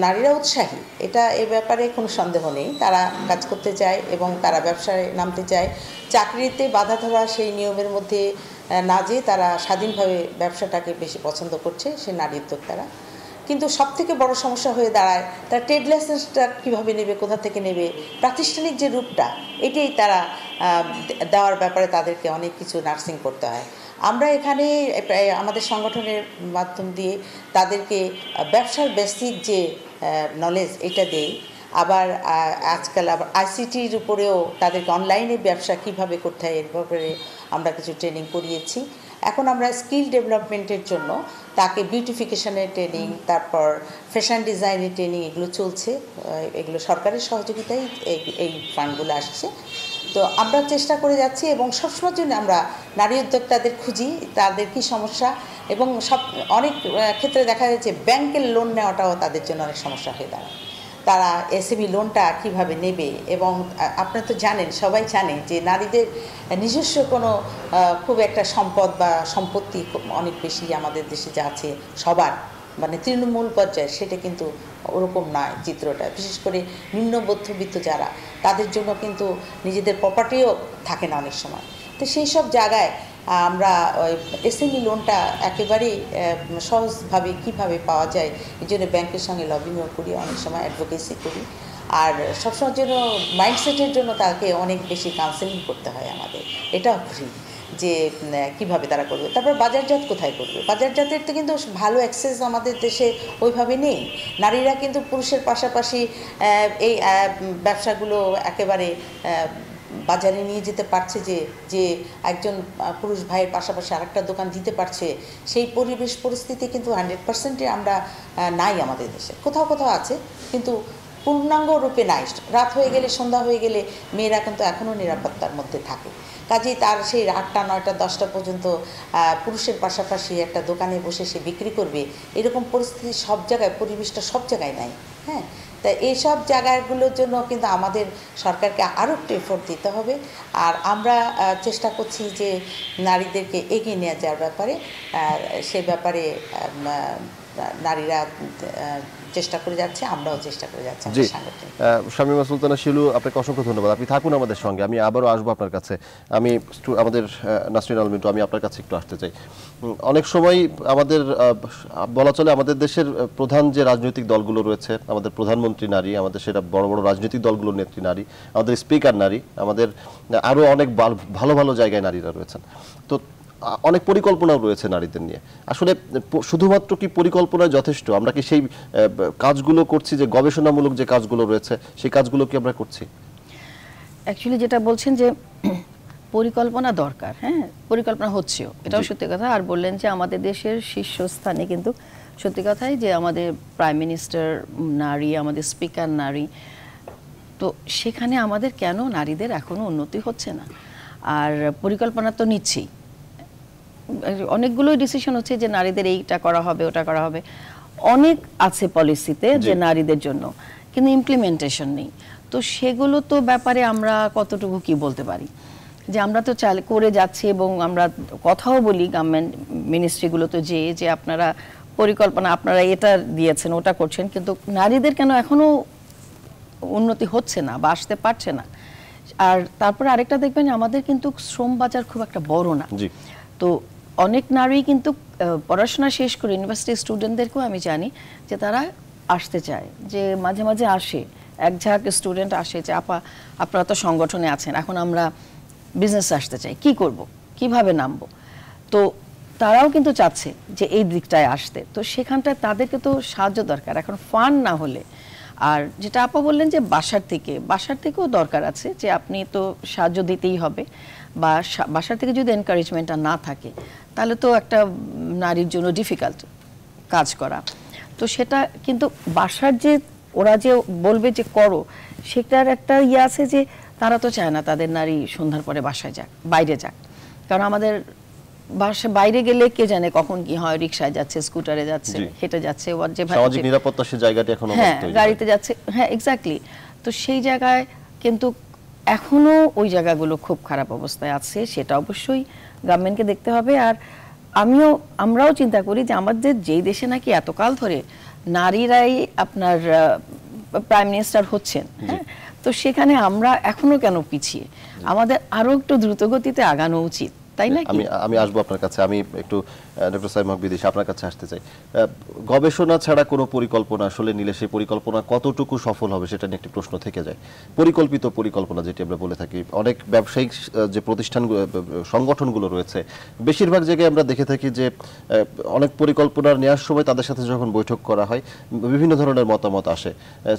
নারীরা উৎসাহী, এটা এ ব্যাপারে কোনো সন্দেহ নেই। তারা কাজ করতে চায় এবং তারা ব্যবসায় নামতে চায়। চাকরিতে বাধা ধরা সেই নিয়মের মধ্যে না যেয়ে তারা স্বাধীনভাবে ব্যবসাটাকে বেশি পছন্দ করছে সে নারী উদ্যোক্তারা। কিন্তু সব থেকে বড় সমস্যা হয়ে দাঁড়ায়, তারা ট্রেড লাইসেন্সটা কীভাবে নেবে, কোথা থেকে নেবে, প্রাতিষ্ঠানিক যে রূপটা, এটাই তারা দেওয়ার ব্যাপারে তাদেরকে অনেক কিছু নার্সিং করতে হয়। আমরা এখানে আমাদের সংগঠনের মাধ্যম দিয়ে তাদেরকে ব্যবসার বেসিক যে নলেজ এটা দেই। আবার আজকাল আবার আইসিটির উপরেও তাদেরকে অনলাইনে ব্যবসা কীভাবে করতে হয়, এর ব্যাপারে আমরা কিছু ট্রেনিং করিয়েছি। এখন আমরা স্কিল ডেভেলপমেন্টের জন্য তাকে বিউটিফিকেশনের ট্রেনিং তারপর ফ্যাশন ডিজাইনের ট্রেনিং এগুলো চলছে। এগুলো সরকারের সহযোগিতায় এই এই ফান্ডগুলো আসছে। তো আমরা চেষ্টা করে যাচ্ছি এবং সবসময়ের জন্য আমরা নারী উদ্যোক্তাদের খুঁজি, তাদের কি সমস্যা এবং সব, অনেক ক্ষেত্রে দেখা যাচ্ছে ব্যাংকের লোন নেওয়াটাও তাদের জন্য অনেক সমস্যা হয়ে দাঁড়ায়। তারা এসএমই লোনটা কীভাবে নেবে? এবং আপনারা তো জানেন, সবাই জানে যে নারীদের নিজস্ব কোনো খুব একটা সম্পদ বা সম্পত্তি অনেক বেশি আমাদের দেশে যা আছে সবার। মানে তৃণমূল পর্যায়ে সেটা কিন্তু ওরকম নয় চিত্রটা। বিশেষ করে নিম্ন মধ্যবিত্ত যারা, তাদের জন্য কিন্তু নিজেদের প্রপার্টিও থাকে না অনেক সময়। তো সেই সব জায়গায় আমরা ওই এসএমই লোনটা একেবারেই সহজভাবে কীভাবে পাওয়া যায় এই জন্য ব্যাংকের সঙ্গে লবিংও করি, অনেক সময় অ্যাডভোকেসি করি। আর সবসময় জন্য মাইন্ডসেটের জন্য তাকে অনেক বেশি কাউন্সেলিং করতে হয় আমাদের। এটাও করি যে কীভাবে তারা করবে। তারপর বাজারজাত কোথায় করবে? বাজারজাতের তো কিন্তু ভালো অ্যাক্সেস আমাদের দেশে ওইভাবে নেই। নারীরা কিন্তু পুরুষের পাশাপাশি এই ব্যবসাগুলো একেবারে বাজারে নিয়ে যেতে পারছে যে যে একজন পুরুষ ভাইয়ের পাশাপাশি আরেকটা দোকান দিতে পারছে, সেই পরিবেশ পরিস্থিতি কিন্তু হান্ড্রেড পার্সেন্টে আমরা নাই আমাদের দেশে। কোথাও কোথাও আছে, কিন্তু পূর্ণাঙ্গ রূপে নাই। রাত হয়ে গেলে, সন্ধ্যা হয়ে গেলে মেয়েরা কিন্তু এখনও নিরাপত্তার মধ্যে থাকে। কাজেই তার সেই আটটা, নয়টা, দশটা পর্যন্ত পুরুষের পাশাপাশি একটা দোকানে বসে সে বিক্রি করবে। এরকম পরিস্থিতি সব জায়গায়, পরিবেশটা সব জায়গায় নাই। হ্যাঁ? তা এইসব জায়গাগুলোর জন্য কিন্তু আমাদের সরকারকে আরও একটু এফোর্ট দিতে হবে। আর আমরা চেষ্টা করছি যে নারীদেরকে এগিয়ে নিয়ে যাওয়ার ব্যাপারে। সে ব্যাপারে নারীরা চেষ্টা করে যাচ্ছে আমরাও চেষ্টা করে যাচ্ছি জি। শামীমা সুলতানা শিলু আপনাকে অসংখ্য ধন্যবাদ। আপনি থাকুন আমাদের সঙ্গে আমি আবারও আসব আপনার কাছে। আমি আমাদের নাসরিন আল মিন্টু আমি আপনার কাছে একটু আসতে চাই। অনেক সময় আমাদের বলা চলে আমাদের দেশের প্রধান যে রাজনৈতিক দলগুলো রয়েছে আমাদের প্রধানমন্ত্রী নারী আমাদের সেটা বড় বড় রাজনৈতিক দলগুলোর নেত্রী নারী আমাদের স্পিকার নারী আমাদের আরও অনেক ভালো ভালো জায়গায় নারীরা রয়েছেন। অনেক পরিকল্পনাও রয়েছে নারীদের নিয়ে। আসলে শুধুমাত্র কি পরিকল্পনা যথেষ্ট? আমরা কি সেই কাজগুলো করছি যে গবেষণামূলক যে কাজগুলো রয়েছে সেই কাজগুলো কি আমরা করছি? অ্যাকচুয়ালি যেটা বলছেন যে পরিকল্পনা দরকার হ্যাঁ? পরিকল্পনা হচ্ছেও। এটাও সত্যি কথা। আর বললেন যে আমাদের দেশের শীর্ষস্থানে কিন্তু সত্যি কথাই যে আমাদের প্রাইম মিনিস্টার নারী আমাদের স্পিকার নারী তো সেখানে আমাদের কেন নারীদের এখনও উন্নতি হচ্ছে না? আর পরিকল্পনা তো নিচ্ছেই। অনেকগুলো ডিসিশন হচ্ছে যে নারীদের এইটা করা হবে ওটা করা হবে। অনেক আছে পলিসিতে যে নারীদের জন্য কিন্তু ইমপ্লিমেন্টেশন নেই। তো সেগুলো তো ব্যাপারে আমরা কতটুকু কি বলতে পারি? যে আমরা তো চাল করে যাচ্ছি এবং আমরা কথাও বলি গভর্নমেন্ট মিনিস্ট্রিগুলোতে যে যে আপনারা পরিকল্পনা আপনারা এটা দিয়েছেন ওটা করছেন কিন্তু নারীদের কেন এখনও উন্নতি হচ্ছে না বা আসতে পারছে না? আর তারপরে আরেকটা দেখবেন আমাদের কিন্তু শ্রম বাজার খুব একটা বড় না। তো অনেক নারী কিন্তু পড়াশোনা শেষ করে ইউনিভার্সিটি স্টুডেন্টদেরকেও আমি জানি যে তারা আসতে চায়, যে মাঝে মাঝে আসে। এক ঝাঁক স্টুডেন্ট আসে যে, আপা, আপনারা তো সংগঠনে আছেন, এখন আমরা বিজনেস আসতে চাই, কি করব? কীভাবে নামবো? তো তারাও কিন্তু চাচ্ছে যে, এই দিকটায় আসতে। তো সেখানটায় তাদেরকে তো সাহায্য দরকার। এখন ফান্ড না হলে, আর যেটা আপা বললেন যে, বাসার থেকে, বাসার থেকেও দরকার আছে যে, আপনি তো সাহায্য দিতেই হবে। বা সা- বাসার থেকে যদি এনকারেজমেন্টটা না থাকে তাহলে তো একটা নারীর জন্য ডিফিকাল্ট কাজ করা। তো সেটা কিন্তু বাসার যে ওরা যে বলবে যে করো সেটার একটা ইয়ে আছে যে তারা তো চায় না তাদের নারী সন্ধ্যার পরে বাসায় যাক বাইরে যাক। কারণ আমাদের বাসা বাইরে গেলে কে জানে কখন কি হয় রিক্সায় যাচ্ছে স্কুটারে যাচ্ছে হেঁটে যাচ্ছে ওর যে সামাজিক নিরাপত্তা সে জায়গাটি এখনও হ্যাঁ গাড়িতে যাচ্ছে হ্যাঁ এক্স্যাক্টলি তো সেই জায়গায় কিন্তু এখনও ওই জায়গাগুলো খুব খারাপ অবস্থায় আছে সেটা অবশ্যই গভর্নমেন্টকে দেখতে হবে। আর আমিও আমরাও চিন্তা করি যে আমাদের যেই দেশে নাকি এতকাল ধরে নারীরাই আপনার প্রাইম মিনিস্টার হচ্ছেন হ্যাঁ? তো সেখানে আমরা এখনও কেন পিছিয়ে? আমাদের আরও একটু দ্রুত গতিতে আগানো উচিত তাই না আমি আমি আসব আপনার কাছে। আমি একটু ডক্টর সাইম হক বিদেশি আপনার কাছে আসতে চাই। গবেষণা ছাড়া কোনো পরিকল্পনা আসলে নিলে সেই পরিকল্পনা কতটুকু সফল হবে সেটা নিয়ে একটি প্রশ্ন থেকে যায়। পরিকল্পিত পরিকল্পনা যেটি আমরা বলে থাকি, অনেক ব্যবসায়িক যে প্রতিষ্ঠান সংগঠনগুলো রয়েছে, বেশিরভাগ জায়গায় আমরা দেখে থাকি যে অনেক পরিকল্পনার নেওয়ার সময় তাদের সাথে যখন বৈঠক করা হয়, বিভিন্ন ধরনের মতামত আসে।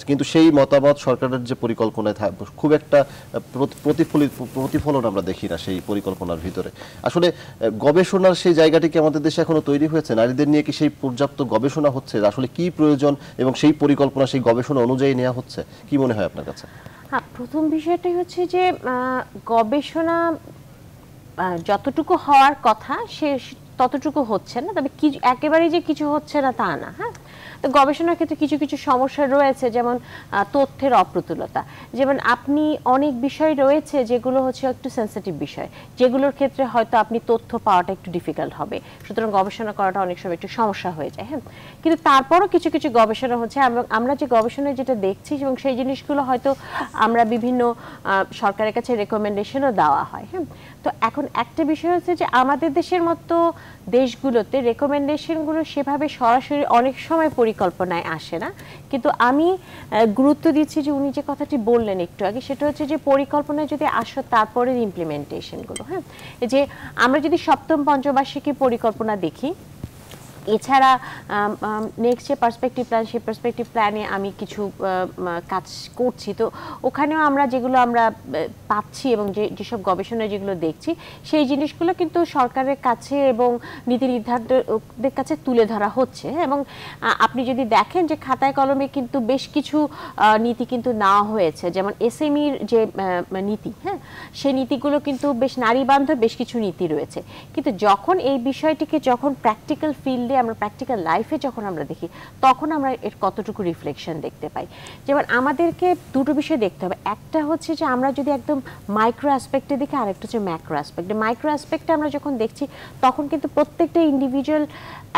কিন্তু সেই মতামত সরকারের যে পরিকল্পনায় খুব একটা প্রতিফলিত, প্রতিফলন আমরা দেখি না সেই পরিকল্পনার ভিতরে। আসলে গবেষণার সেই জায়গাটিকে আমাদের দেশে এখনও তৈরি হয়েছে? নারীদের নিয়ে কি সেই পর্যাপ্ত গবেষণা হচ্ছে? আসলে কি প্রয়োজন এবং সেই পরিকল্পনা, সেই গবেষণা অনুযায়ী নেওয়া হচ্ছে? কি মনে হয় আপনার কাছে? হ্যাঁ প্রথম বিষয়টাই হচ্ছে যে গবেষণা যতটুকু হওয়ার কথা, সে ততটুকু হচ্ছে না। তবে কি, একেবারেই যে কিছু হচ্ছে না, তা না হ্যাঁ? তো গবেষণার ক্ষেত্রে কিছু কিছু সমস্যা রয়েছে, যেমন তথ্যের অপ্রতুলতা। যেমন, আপনি অনেক বিষয় রয়েছে যেগুলো হচ্ছে একটু সেন্সিটিভ বিষয়, যেগুলোর ক্ষেত্রে হয়তো আপনি তথ্য পাওয়াটা একটু ডিফিকাল্ট হবে। সুতরাং গবেষণা করাটা অনেক সময় একটু সমস্যা হয়ে যায় হ্যাঁ? কিন্তু তারপরও কিছু কিছু গবেষণা হচ্ছে আমরা যে গবেষণায় যেটা দেখছি এবং সেই জিনিসগুলো হয়তো আমরা বিভিন্ন সরকারের কাছে রেকমেন্ডেশনও দেওয়া হয় হ্যাঁ? তো এখন একটা বিষয় হচ্ছে যে আমাদের দেশের মতো দেশগুলোতে রেকমেন্ডেশনগুলো সেভাবে সরাসরি অনেক সময় পরিকল্পনায় আসে না। কিন্তু আমি গুরুত্ব দিচ্ছি যে উনি যে কথাটি বললেন একটু আগে, সেটা হচ্ছে যে পরিকল্পনায় যদি আসো তারপরে ইমপ্লিমেন্টেশনগুলো হ্যাঁ? যে আমরা যদি সপ্তম পঞ্চবার্ষিকী পরিকল্পনা দেখি এছাড়া নেক্সট যে পার্সপেক্টিভ প্ল্যান সেই পার্সপেক্টিভ প্ল্যানে আমি কিছু কাজ করছি। তো ওখানেও আমরা যেগুলো আমরা পাচ্ছি এবং যে, যেসব গবেষণায় যেগুলো দেখছি, সেই জিনিসগুলো কিন্তু সরকারের কাছে এবং নীতি নির্ধারকদের কাছে তুলে ধরা হচ্ছে। এবং আপনি যদি দেখেন যে খাতায় কলমে কিন্তু বেশ কিছু নীতি কিন্তু নেওয়া হয়েছে। যেমন এসএমইর যে নীতি হ্যাঁ? সেই নীতিগুলো কিন্তু বেশ নারী বান্ধব বেশ কিছু নীতি রয়েছে। কিন্তু যখন এই বিষয়টিকে যখন প্র্যাকটিক্যাল ফিল্ডে আমরা প্র্যাকটিক্যাল লাইফে যখন আমরা দেখি, তখন আমরা এর কতটুকু রিফ্লেকশন দেখতে পাই। যেমন আমাদেরকে দুটো বিষয় দেখতে হবে। একটা হচ্ছে যে আমরা যদি একদম মাইক্রো অ্যাসপেক্টে দেখি, আরেকটা হচ্ছে ম্যাক্রো অ্যাসপেক্টে মাইক্রো অ্যাসপেক্টে আমরা যখন দেখছি, তখন কিন্তু প্রত্যেকটা ইন্ডিভিজুয়াল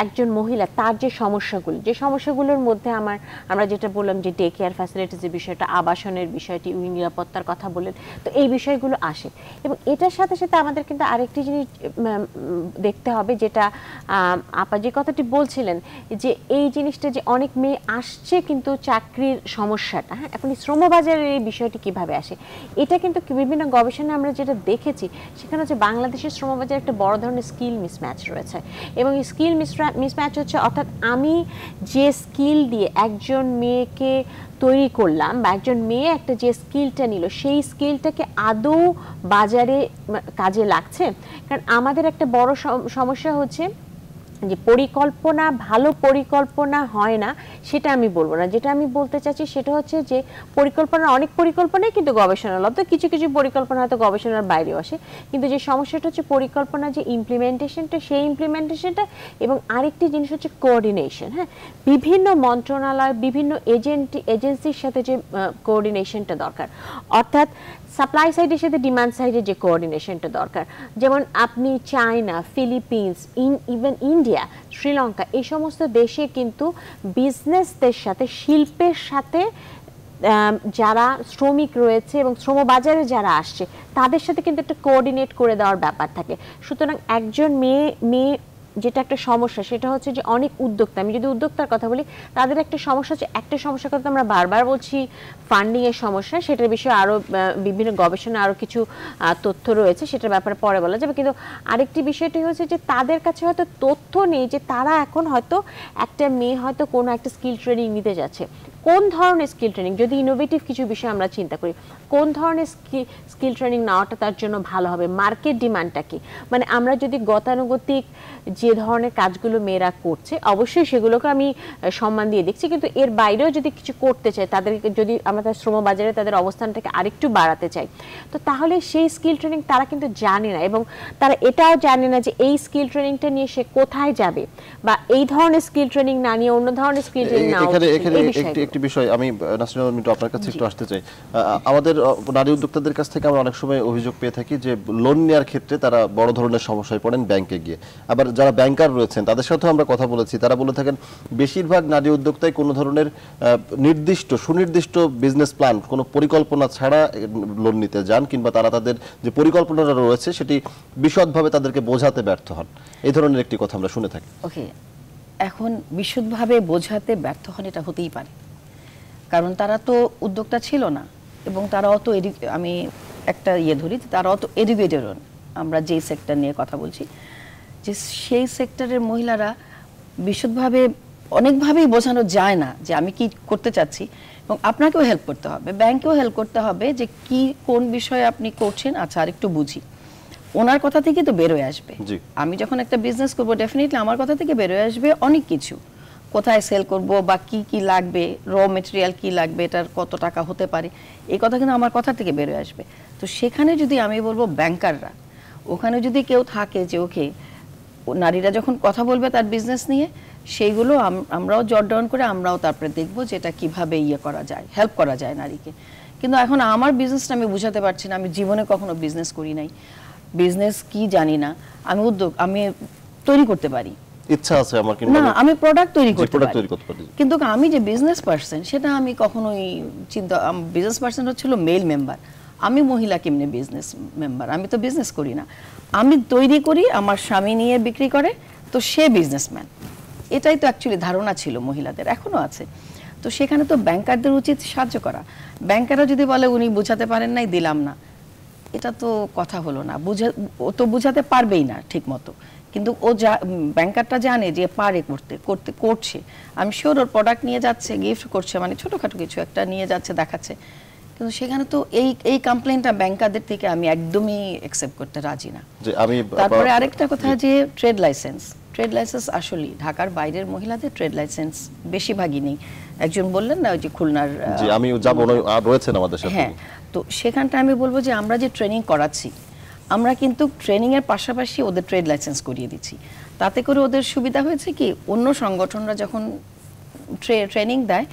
একজন মহিলা, তার যে সমস্যাগুলো, যে সমস্যাগুলোর মধ্যে আমার, আমরা যেটা বললাম যে ডে কেয়ার ফ্যাসিলিটিসের বিষয়টা, আবাসনের বিষয়টি নিরাপত্তার কথা বললেন, তো এই বিষয়গুলো আসে। এবং এটার সাথে সাথে আমাদের কিন্তু আরেকটি জিনিস দেখতে হবে যেটা আপা যে কথাটি বলছিলেন যে এই জিনিসটা যে অনেক মেয়ে আসছে কিন্তু চাকরির সমস্যাটা হ্যাঁ এখন শ্রমবাজারের এই বিষয়টি কীভাবে আসে, এটা কিন্তু বিভিন্ন গবেষণায় আমরা যেটা দেখেছি, সেখানে হচ্ছে বাংলাদেশের শ্রমবাজারে একটা বড় ধরনের স্কিল মিসম্যাচ রয়েছে। এবং স্কিল মিসম্যাচ হচ্ছে, অর্থাৎ আমি যে স্কিল দিয়ে একজন মেয়েকে তৈরি করলাম বা একজন মেয়ে একটা যে স্কিলটা নিল, সেই স্কিলটাকে আদৌ বাজারে, কাজে লাগছে? কারণ আমাদের একটা বড় সম- সমস্যা হচ্ছে যে পরিকল্পনা, ভালো পরিকল্পনা হয় না, সেটা আমি বলব না। যেটা আমি বলতে চাচ্ছি সেটা হচ্ছে যে পরিকল্পনা অনেক পরিকল্পনাই কিন্তু গবেষণালব্ধ কিছু কিছু পরিকল্পনা হয়তো গবেষণার বাইরেও আসে। কিন্তু যে সমস্যাটা হচ্ছে পরিকল্পনা যে ইমপ্লিমেন্টেশনটা সেই ইমপ্লিমেন্টেশনটা এবং আরেকটি জিনিস হচ্ছে কোঅর্ডিনেশন হ্যাঁ? বিভিন্ন মন্ত্রণালয়, বিভিন্ন এজেন্ট এজেন্সির সাথে যে কোঅর্ডিনেশনটা দরকার। অর্থাৎ সাপ্লাই সাইডের সাথে ডিমান্ড সাইডের যে কোঅর্ডিনেশনটা দরকার। যেমন আপনি China Philippines in even India Sri Lanka এই সমস্ত দেশে কিন্তু বিজনেসদের সাথে, শিল্পের সাথে যারা শ্রমিক রয়েছে এবং শ্রমবাজারে যারা আসছে, তাদের সাথে কিন্তু একটা কোঅর্ডিনেট করে দেওয়ার ব্যাপার থাকে। সুতরাং একজন মেয়ে মেয়ে যেটা একটা সমস্যা, সেটা হচ্ছে যে অনেক উদ্যোক্তা, আমি যদি উদ্যোক্তার কথা বলি, তাদের একটা সমস্যা হচ্ছে, একটা সমস্যার কথা আমরা বারবার বলছি ফান্ডিং এর সমস্যা, সেটার বিষয়ে আরও বিভিন্ন গবেষণা, আরও কিছু তথ্য রয়েছে, সেটার ব্যাপারে পরে বলা যাবে। কিন্তু আরেকটি বিষয়টি হচ্ছে যে, তাদের কাছে হয়তো তথ্য নেই যে, তারা এখন হয়তো একটা মেয়ে হয়তো কোনো একটা স্কিল ট্রেনিং নিতে যাচ্ছে। কোন ধরনের স্কিল ট্রেনিং যদি ইনোভেটিভ কিছু বিষয় আমরা চিন্তা করি কোন ধরনের স্কিল ট্রেনিং নেওয়াটা তার জন্য ভালো হবে মার্কেট ডিমান্ডটা কি? মানে আমরা যদি গতানুগতিক যে ধরনের কাজগুলো মেয়েরা করছে অবশ্যই সেগুলোকে আমি সম্মান দিয়ে দেখছি। কিন্তু এর বাইরেও যদি কিছু করতে চাই তাদেরকে যদি আমরা তার শ্রমবাজারে তাদের অবস্থানটাকে আরেকটু বাড়াতে চাই তো তাহলে সেই স্কিল ট্রেনিং তারা কিন্তু জানে না এবং তারা এটাও জানে না যে এই স্কিল ট্রেনিংটা নিয়ে সে কোথায় যাবে বা এই ধরনের স্কিল ট্রেনিং না নিয়ে অন্য ধরনের স্কিল ট্রেনিং না এখানে এখানে এই একটি বিষয় আমি নাসরিন মিন্টু আপনার কাছে একটু আসতে চাই। আমাদের নারী উদ্যোক্তাদের কাছ থেকে আমরা অনেক সময় অভিযোগ পেয়ে থাকি যে লোন নেওয়ার ক্ষেত্রে তারা বড় ধরনের সমস্যায় পড়েন ব্যাংকে গিয়ে। আবার যারা ব্যাংকার রয়েছেন তাদের সাথেও আমরা কথা বলেছি। তারা বলে থাকেন বেশিরভাগ নারী উদ্যোক্তাই কোনো ধরনের নির্দিষ্ট সুনির্দিষ্ট বিজনেস প্ল্যান কোনো পরিকল্পনা ছাড়া লোন নিতে যান কিংবা তারা তাদের যে পরিকল্পনাটা রয়েছে সেটি বিশদভাবে তাদেরকে বোঝাতে ব্যর্থ হন। এই ধরনের একটি কথা আমরা শুনে থাকি। ওকে এখন বিশুদ্ধভাবে বোঝাতে ব্যর্থ হন এটা হতেই পারে। কারণ তারা তো উদ্যোক্তা ছিল না। এবং তারা অত আমি একটা ইয়ে ধরি তারা অত এডুকেটেড আমরা যেই সেক্টর নিয়ে কথা বলছি যে সেই সেক্টরের মহিলারা বিশুদ্ধভাবে অনেকভাবেই বোঝানো যায় না যে আমি কি করতে চাচ্ছি। এবং আপনাকেও হেল্প করতে হবে ব্যাংকেও হেল্প করতে হবে যে কি কোন বিষয়ে আপনি করছেন আচ্ছা আর একটু বুঝি। ওনার কথা থেকে তো বেরোয় আসবে। আমি যখন একটা বিজনেস করব ডেফিনেটলি আমার কথা থেকে বেরোয় আসবে অনেক কিছু। কোথায় সেল করব বা কি কি লাগবে র মেটেরিয়াল কি লাগবে, এটার কত টাকা হতে পারে, এই কথা কিন্তু আমার কথা থেকে বেরোয় আসবে। তো সেখানে যদি আমি বলব ব্যাংকাররা ওখানে যদি কেউ থাকে যে ওকে নারীরা যখন কথা বলবে তার বিজনেস নিয়ে, সেইগুলো আমরাও জট ডাউন করে আমরাও তারপরে দেখব যে এটা কীভাবে ইয়ে করা যায় হেল্প করা যায় নারীকে। কিন্তু এখন আমার বিজনেসটা আমি বুঝাতে পারছি না, আমি জীবনে কখনো বিজনেস করি নাই। বিজনেস কি জানি না, আমি উদ্যোগ, আমি তৈরি করতে পারি। ইচ্ছা আছে আমার কিন্তু না আমি- আমি প্রোডাক্ট তৈরি করতে product পারি। তৈরি করতে পারি। কিন্তু আমি যে বিজনেস পার্সন সেটা আমি কখনোই চিন্তা বিজনেস পার্সন হচ্ছিল মেল মেম্বার আমি মহিলা কেমনে বিজনেস মেম্বার আমি তো বিজনেস করি না। আমি তৈরি করি আমার স্বামী নিয়ে বিক্রি করে তো সে বিজনেসম্যান এটাই তো অ্যাকচুয়ালি ধারণা ছিল মহিলাদের এখনও আছে। তো সেখানে তো ব্যাংকারদের উচিত সাহায্য করা। ব্যাংকাররা যদি বলে উনি বুঝাতে পারেন নাই দিলাম না। এটা তো কথা হলো না। বুঝা ও তো বুঝাতে পারবেই না ঠিক মতো কিন্তু ও যা ব্যাংকারটা জানে যে পারে করতে করতে করছে। আমি শিওর ওর প্রোডাক্ট নিয়ে যাচ্ছে গিফট করছে মানে ছোটোখাটো কিছু একটা নিয়ে যাচ্ছে দেখাচ্ছে। কিন্তু সেখানে তো এই এই কমপ্লেনটা ব্যাংকারদের থেকে আমি একদমই অ্যাকসেপ্ট করতে রাজি না। আমি তারপরে আরেকটা কথা যে ট্রেড লাইসেন্স ট্রেড লাইসেন্স আসলে ঢাকার বাইরের মহিলাদের ট্রেড লাইসেন্স বেশিরভাগই নেই। একজন বললেন না ওই যে খুলনার আমি যাব রয়েছেন আমাদের সাথে। হ্যাঁ তো সেখানটা আমি বলব যে আমরা যে ট্রেনিং করাচ্ছি আমরা কিন্তু ট্রেনিং এর পাশাপাশি ওদের ট্রেড লাইসেন্স করিয়ে দিচ্ছি। তাতে করে ওদের সুবিধা হয়েছে কি অন্য সংগঠনরা যখন ট্রেনিং দেয়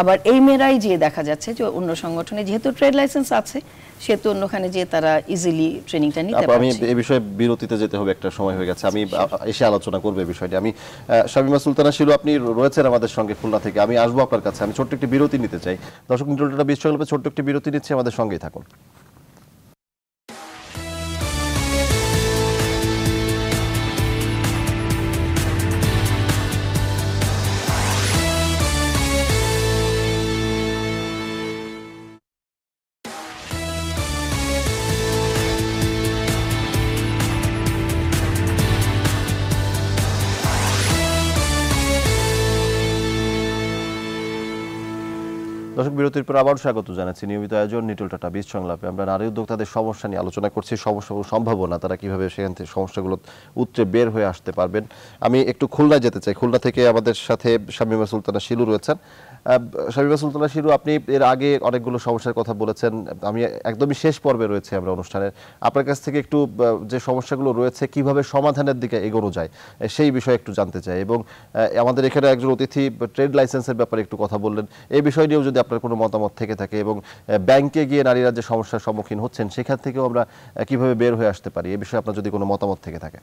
আবার এই মেয়েরাই যে দেখা যাচ্ছে যে অন্য সংগঠনে যেহেতু ট্রেড লাইসেন্স আছে সেহেতু অন্যখানে যে তারা ইজিলি ট্রেনিংটা নিতে আপু, আমি এই বিষয়ে বিরতিতে যেতে হবে একটা সময় হয়ে গেছে। আমি এসে আলোচনা করব এই বিষয়টি। আমি শামিমা সুলতানা শিলু আপনি রয়েছেন আমাদের সঙ্গে খুলনা থেকে। আমি আসব আপনার কাছে। আমি ছোট্ট একটি বিরতি নিতে চাই। দর্শক নিটলটা বিশ্বকল্পে ছোট্ট একটি বিরতি নিচ্ছে। আমাদের সঙ্গেই থাকুন। বিরতির পর আবার স্বাগত জানাচ্ছি। নিয়মিত আয়োজন নিটল টাটা বীজ সংলাপে। আমরা নারী উদ্যোক্তাদের সমস্যা নিয়ে আলোচনা করছি। সমস্যা সম্ভাবনা, তারা কীভাবে সেখান থেকে সমস্যাগুলো উত্তরে বের হয়ে আসতে পারবেন। আমি একটু খুলনা যেতে চাই। খুলনা থেকে আমাদের সাথে শামিমা সুলতানা শিলু রয়েছেন। শামিমা সুলতানা শিলু আপনি এর আগে অনেকগুলো সমস্যার কথা বলেছেন। আমি একদমই শেষ পর্বে রয়েছে আমরা অনুষ্ঠানের আপনার কাছ থেকে একটু যে সমস্যাগুলো রয়েছে, কীভাবে সমাধানের দিকে এগোনো যায় সেই বিষয়ে একটু জানতে চাই। এবং আমাদের এখানে একজন অতিথি, ট্রেড লাইসেন্সের ব্যাপারে একটু কথা বললেন। এই বিষয় নিয়েও যদি আপনার কোনো মতামত থেকে থাকে এবং ব্যাংকে গিয়ে নারীরা যে সমস্যার সম্মুখীন হচ্ছেন, সেখান থেকেও আমরা কীভাবে বের হয়ে আসতে পারি, এ বিষয়ে আপনার যদি কোনো মতামত থেকে থাকে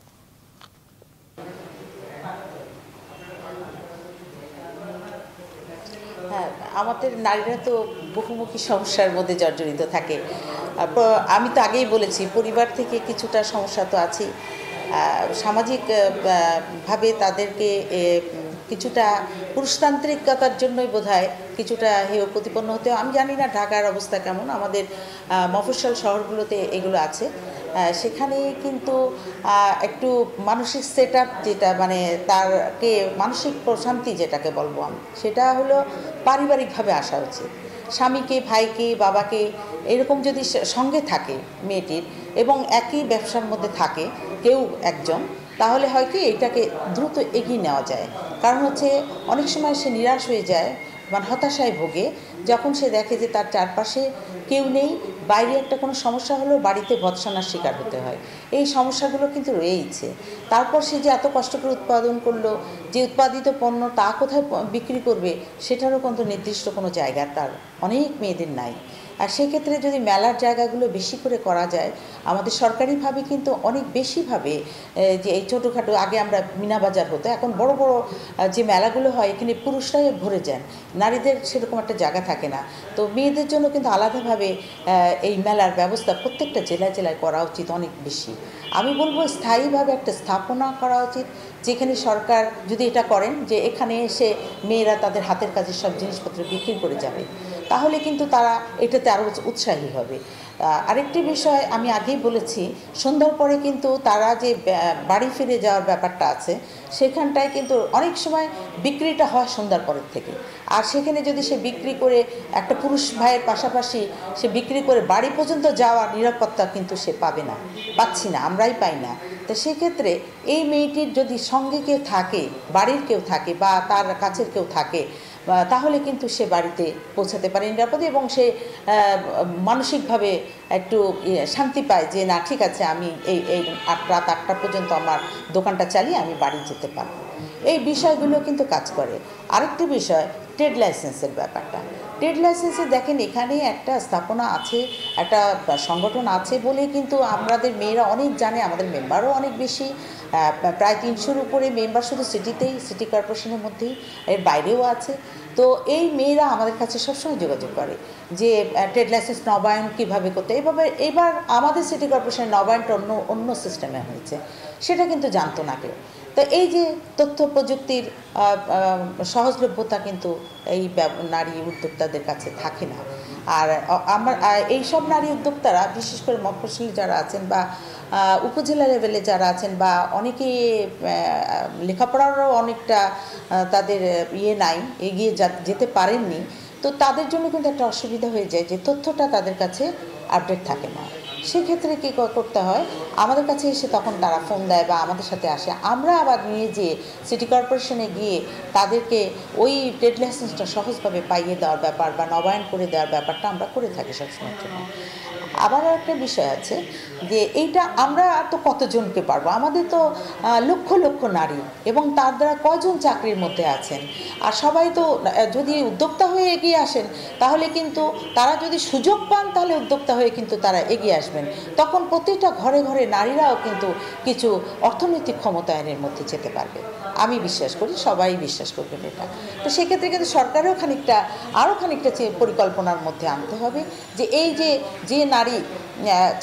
হ্যাঁ আমাদের নারীরা তো বহুমুখী সমস্যার মধ্যে জর্জরিত থাকে। আমি তো আগেই বলেছি পরিবার থেকে কিছুটা সমস্যা তো আহ, সামাজিক ভাবে তাদেরকে কিছুটা পুরুষতান্ত্রিকতার জন্যই বোধ কিছুটা হেয় প্রতিপন্ন হতে আমি জানি না ঢাকার অবস্থা কেমন আমাদের মফস্বল শহরগুলোতে এগুলো আছে। সেখানে কিন্তু একটু মানসিক সেট যেটা মানে তারকে মানসিক প্রশান্তি যেটাকে বলব আমি, সেটা হলো পারিবারিকভাবে আসা উচিত। স্বামীকে, ভাইকে, বাবাকে, এরকম যদি সঙ্গে থাকে মেয়েটির এবং একই ব্যবসার মধ্যে থাকে, কেউ একজন, তাহলে হয় কি এটাকে দ্রুত এগিয়ে নেওয়া যায়। কারণ হচ্ছে অনেক সময় সে নিরাশ হয়ে যায় মানে হতাশায় ভোগে, যখন সে দেখে যে তার চারপাশে কেউ নেই বাইরে একটা কোনো সমস্যা হলেও বাড়িতে ভৎসনার শিকার হতে হয়। এই সমস্যাগুলো কিন্তু রয়েইছে। তারপর সে যে এত কষ্ট করে উৎপাদন করল, যে উৎপাদিত পণ্য তা কোথায় বিক্রি করবে, সেটারও কিন্তু নির্দিষ্ট কোনো জায়গা তার অনেক মেয়েদের নাই। আর সেক্ষেত্রে যদি মেলার জায়গাগুলো বেশি করে করা যায়, আমাদের সরকারিভাবে কিন্তু অনেক বেশিভাবে যে এই ছোটোখাটো, আগে আমরা মিনা বাজার হতো, এখন বড় বড় যে মেলাগুলো হয়, এখানে পুরুষরাই ভরে যান, নারীদের সেরকম একটা জায়গা থাকে না। তো মেয়েদের জন্য কিন্তু আলাদাভাবে এই মেলার ব্যবস্থা প্রত্যেকটা জেলায় জেলায় করা উচিত অনেক বেশি। আমি বলব স্থায়ীভাবে একটা স্থাপনা করা উচিত, যেখানে সরকার যদি এটা করেন, যে এখানে এসে মেয়েরা তাদের হাতের কাজের সব জিনিসপত্র বিক্রি করে যাবে। তাহলে কিন্তু তারা এটাতে আরও উৎসাহী হবে। আরেকটি বিষয় আমি আগেই বলেছি, সন্ধ্যার পরে কিন্তু তারা যে বাড়ি ফিরে যাওয়ার ব্যাপারটা আছে, সেখানটায় কিন্তু অনেক সময় বিক্রিটা হয় সন্ধ্যার পরের থেকে। আর সেখানে যদি সে বিক্রি করে একটা পুরুষ ভাইয়ের পাশাপাশি সে বিক্রি করে বাড়ি পর্যন্ত যাওয়ার নিরাপত্তা কিন্তু সে পাবে না, পাচ্ছি না, আমরাই পাই না। তো সেক্ষেত্রে এই মেয়েটির যদি সঙ্গে কেউ থাকে, বাড়ির কেউ থাকে বা তার কাছের কেউ থাকে তাহলে কিন্তু সে বাড়িতে পৌঁছাতে পারে নিরাপদে এবং সে মানসিকভাবে একটু শান্তি পায় যে, না, ঠিক আছে, আমি এই এই আট, রাত আটটা পর্যন্ত আমার দোকানটা চালিয়ে আমি বাড়ি যেতে পারব। এই বিষয়গুলো কিন্তু কাজ করে। আরেকটি বিষয়, ট্রেড লাইসেন্সের ব্যাপারটা। ট্রেড লাইসেন্সে দেখেন, এখানে একটা স্থাপনা আছে, একটা সংগঠন আছে বলে কিন্তু আমাদের মেয়েরা অনেক জানে, আমাদের মেম্বারও অনেক বেশি। প্রায় তিনশোর উপরে মেম্বার শুধু সিটিতেই, সিটি কর্পোরেশনের মধ্যেই, এর বাইরেও আছে। তো এই মেয়েরা আমাদের কাছে সবসময় যোগাযোগ করে যে ট্রেড লাইসেন্স নবায়ন কীভাবে করতে এভাবে এবার আমাদের সিটি কর্পোরেশনের নবায়নটা অন্য অন্য সিস্টেমে হয়েছে। সেটা কিন্তু জানতো না কেউ। তো এই যে তথ্য প্রযুক্তির সহজলভ্যতা কিন্তু এই নারী উদ্যোক্তাদের কাছে থাকে না। আর আমার এইসব নারী উদ্যোক্তারা, বিশেষ করে মফস্বলী যারা আছেন বা উপজেলা লেভেলে যারা আছেন বা অনেকে লেখাপড়ারও অনেকটা তাদের ইয়ে নাই, এগিয়ে যেতে পারেননি, তো তাদের জন্য কিন্তু একটা অসুবিধা হয়ে যায় যে তথ্যটা তাদের কাছে আপডেট থাকে না। সেক্ষেত্রে কী করতে হয়? আমাদের কাছে এসে তখন তারা ফোন দেয় বা আমাদের সাথে আসে। আমরা আবার নিয়ে যেয়ে সিটি কর্পোরেশনে গিয়ে তাদেরকে ওই ট্রেড লাইসেন্সটা সহজভাবে পাইয়ে দেওয়ার ব্যাপার বা নবায়ন করে দেওয়ার ব্যাপারটা আমরা করে থাকি সবসময়ের জন্য। আবার একটা বিষয় আছে যে এইটা আমরা তো কতজনকে পারব? আমাদের তো লক্ষ লক্ষ নারী এবং তার দ্বারা কয়জন চাকরির মধ্যে আছেন? আর সবাই তো যদি উদ্যোক্তা হয়ে এগিয়ে আসেন, তাহলে কিন্তু তারা যদি সুযোগ পান, তাহলে উদ্যোক্তা হয়ে কিন্তু তারা এগিয়ে আসবেন। তখন প্রত্যেকটা ঘরে ঘরে নারীরাও কিন্তু কিছু অর্থনৈতিক ক্ষমতায়নের মধ্যে যেতে পারবে। আমি বিশ্বাস করি, সবাই বিশ্বাস করবেন এটা। তো সেক্ষেত্রে কিন্তু সরকারেও খানিকটা আরও খানিকটা পরিকল্পনার মধ্যে আনতে হবে যে এই যে যে নারী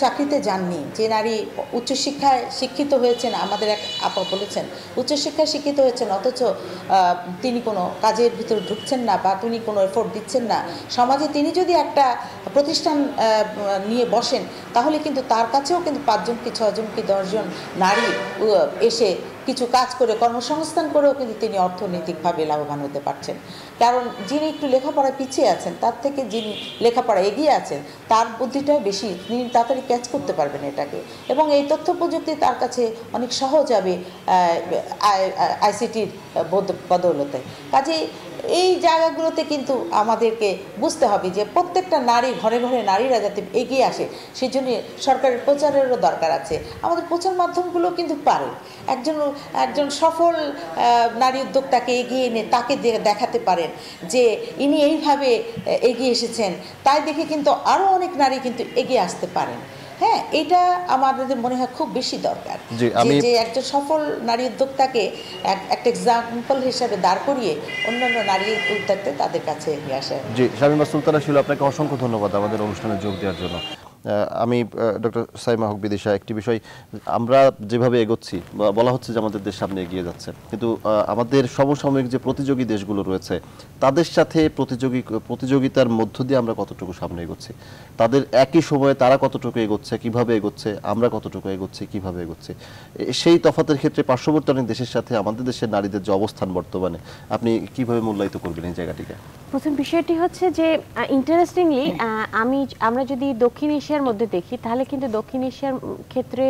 চাকরিতে যাননি, যে নারী উচ্চশিক্ষায় শিক্ষিত হয়েছেন, আমাদের এক আপা বলেছেন, উচ্চশিক্ষায় শিক্ষিত হয়েছেন, অথচ তিনি কোনো কাজের ভিতর ঢুকছেন না বা তিনি কোনো এফোর্ট দিচ্ছেন না। সমাজে তিনি যদি একটা প্রতিষ্ঠান নিয়ে বসেন, তাহলে কিন্তু তার কাছেও কিন্তু পাঁচজন কি ছজন কি দশজন নারী এসে কিছু কাজ করে কর্মসংস্থান করেও কিন্তু তিনি অর্থনৈতিকভাবে লাভবান হতে পারছেন। কারণ যিনি একটু লেখাপড়া পিছিয়ে আছেন, তার থেকে যিনি লেখাপড়া এগিয়ে আছেন, তার বুদ্ধিটাই বেশি, তিনি তাড়াতাড়ি ক্যাচ করতে পারবেন এটাকে। এবং এই তথ্য প্রযুক্তি তার কাছে অনেক সহজ হবে আইসিটির বদৌলতে। কাজে এই জায়গাগুলোতে কিন্তু আমাদেরকে বুঝতে হবে যে প্রত্যেকটা নারী, ঘরে ঘরে নারীরা যাতে এগিয়ে আসে সেই জন্য সরকারের প্রচারেরও দরকার আছে। আমাদের প্রচার মাধ্যমগুলো কিন্তু পারে। একজন একজন সফল নারী উদ্যোক্তাকে এগিয়ে এনে তাকে দেখাতে পারেন যে ইনি এইভাবে এগিয়ে এসেছেন। তাই দেখে কিন্তু আরও অনেক নারী কিন্তু এগিয়ে আসতে পারেন। হ্যাঁ এটা আমাদের মনে হয় খুব বেশি দরকার যে- একটা একজন সফল নারী উদ্যোক্তাকে একটা এক্সাম্পল হিসাবে দাঁড় করিয়ে অন্যান্য নারী উদ্যোক্তা তাদের কাছে নিয়ে আসে। জি শামিমা সুলতানা ছিল আপনাকে অসংখ্য ধন্যবাদ আমাদের অনুষ্ঠানে যোগ দেওয়ার জন্য। আমি ডক্টর সাইমা হক বিদিশা একটি বিষয়, আমরা যেভাবে এগোচ্ছি বলা হচ্ছে যে আমাদের দেশ সামনে এগিয়ে যাচ্ছে, কিন্তু আমাদের সমসাময়িক যে প্রতিযোগী দেশগুলো রয়েছে, তাদের সাথে প্রতিযোগী, প্রতিযোগিতার মধ্য দিয়ে আমরা কতটুকু সামনে এগোচ্ছি? তাদের একই সময়ে তারা কতটুকু এগোচ্ছে, কীভাবে এগোচ্ছে, আমরা কতটুকু এগোচ্ছি, কীভাবে এগোচ্ছি? সেই তফাতের ক্ষেত্রে পার্শ্ববর্তী অনেক দেশের সাথে আমাদের দেশের নারীদের যে অবস্থান বর্তমানে, আপনি কীভাবে মূল্যায়িত করবেন এই জায়গাটিকে? প্রথম বিষয়টি হচ্ছে যে ইন্টারেস্টিংলি আমি, আমরা যদি দক্ষিণ এশিয়ার মধ্যে দেখি, তাহলে কিন্তু দক্ষিণ এশিয়ার ক্ষেত্রে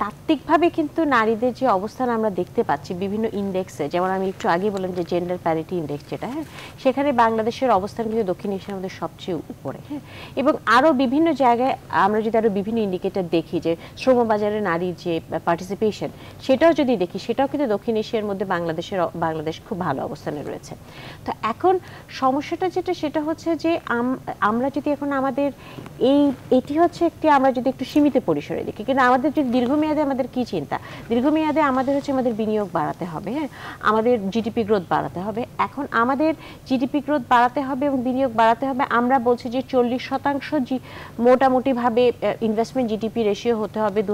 তাত্ত্বিকভাবে কিন্তু নারীদের যে অবস্থান আমরা দেখতে পাচ্ছি বিভিন্ন ইন্ডেক্সে, যেমন আমি একটু আগে বললাম যে জেন্ডার প্যারিটি ইন্ডেক্স যেটা হ্যাঁ? সেখানে বাংলাদেশের অবস্থান কিন্তু দক্ষিণ এশিয়ার মধ্যে সবচেয়ে উপরে হ্যাঁ? এবং আরও বিভিন্ন জায়গায় আমরা যদি আরও বিভিন্ন ইন্ডিকেটর দেখি যে শ্রমবাজারে নারীর যে পার্টিসিপেশন সেটাও যদি দেখি, সেটাও কিন্তু দক্ষিণ এশিয়ার মধ্যে বাংলাদেশের, বাংলাদেশ খুব ভালো অবস্থানে রয়েছে। তো এখন সমস্যাটা যেটা, সেটা হচ্ছে যে আম- আমরা যদি এখন আমাদের এই এটি হচ্ছে একটি, আমরা যদি একটু সীমিত পরিসরে দেখি, কিন্তু আমাদের যদি দীর্ঘমেয়াদে আমাদের কি চিন্তা? দীর্ঘমেয়াদে আমাদের হচ্ছে আমাদের বিনিয়োগ বাড়াতে হবে হ্যাঁ? আমাদের জিডিপি গ্রোথ বাড়াতে হবে। এখন আমাদের জিডিপি গ্রোথ বাড়াতে হবে এবং বিনিয়োগ বাড়াতে হবে, আমরা বলছি যে চল্লিশ শতাংশ জি, মোটামুটিভাবে ইনভেস্টমেন্ট জিডিপি রেশিও হতে হবে দু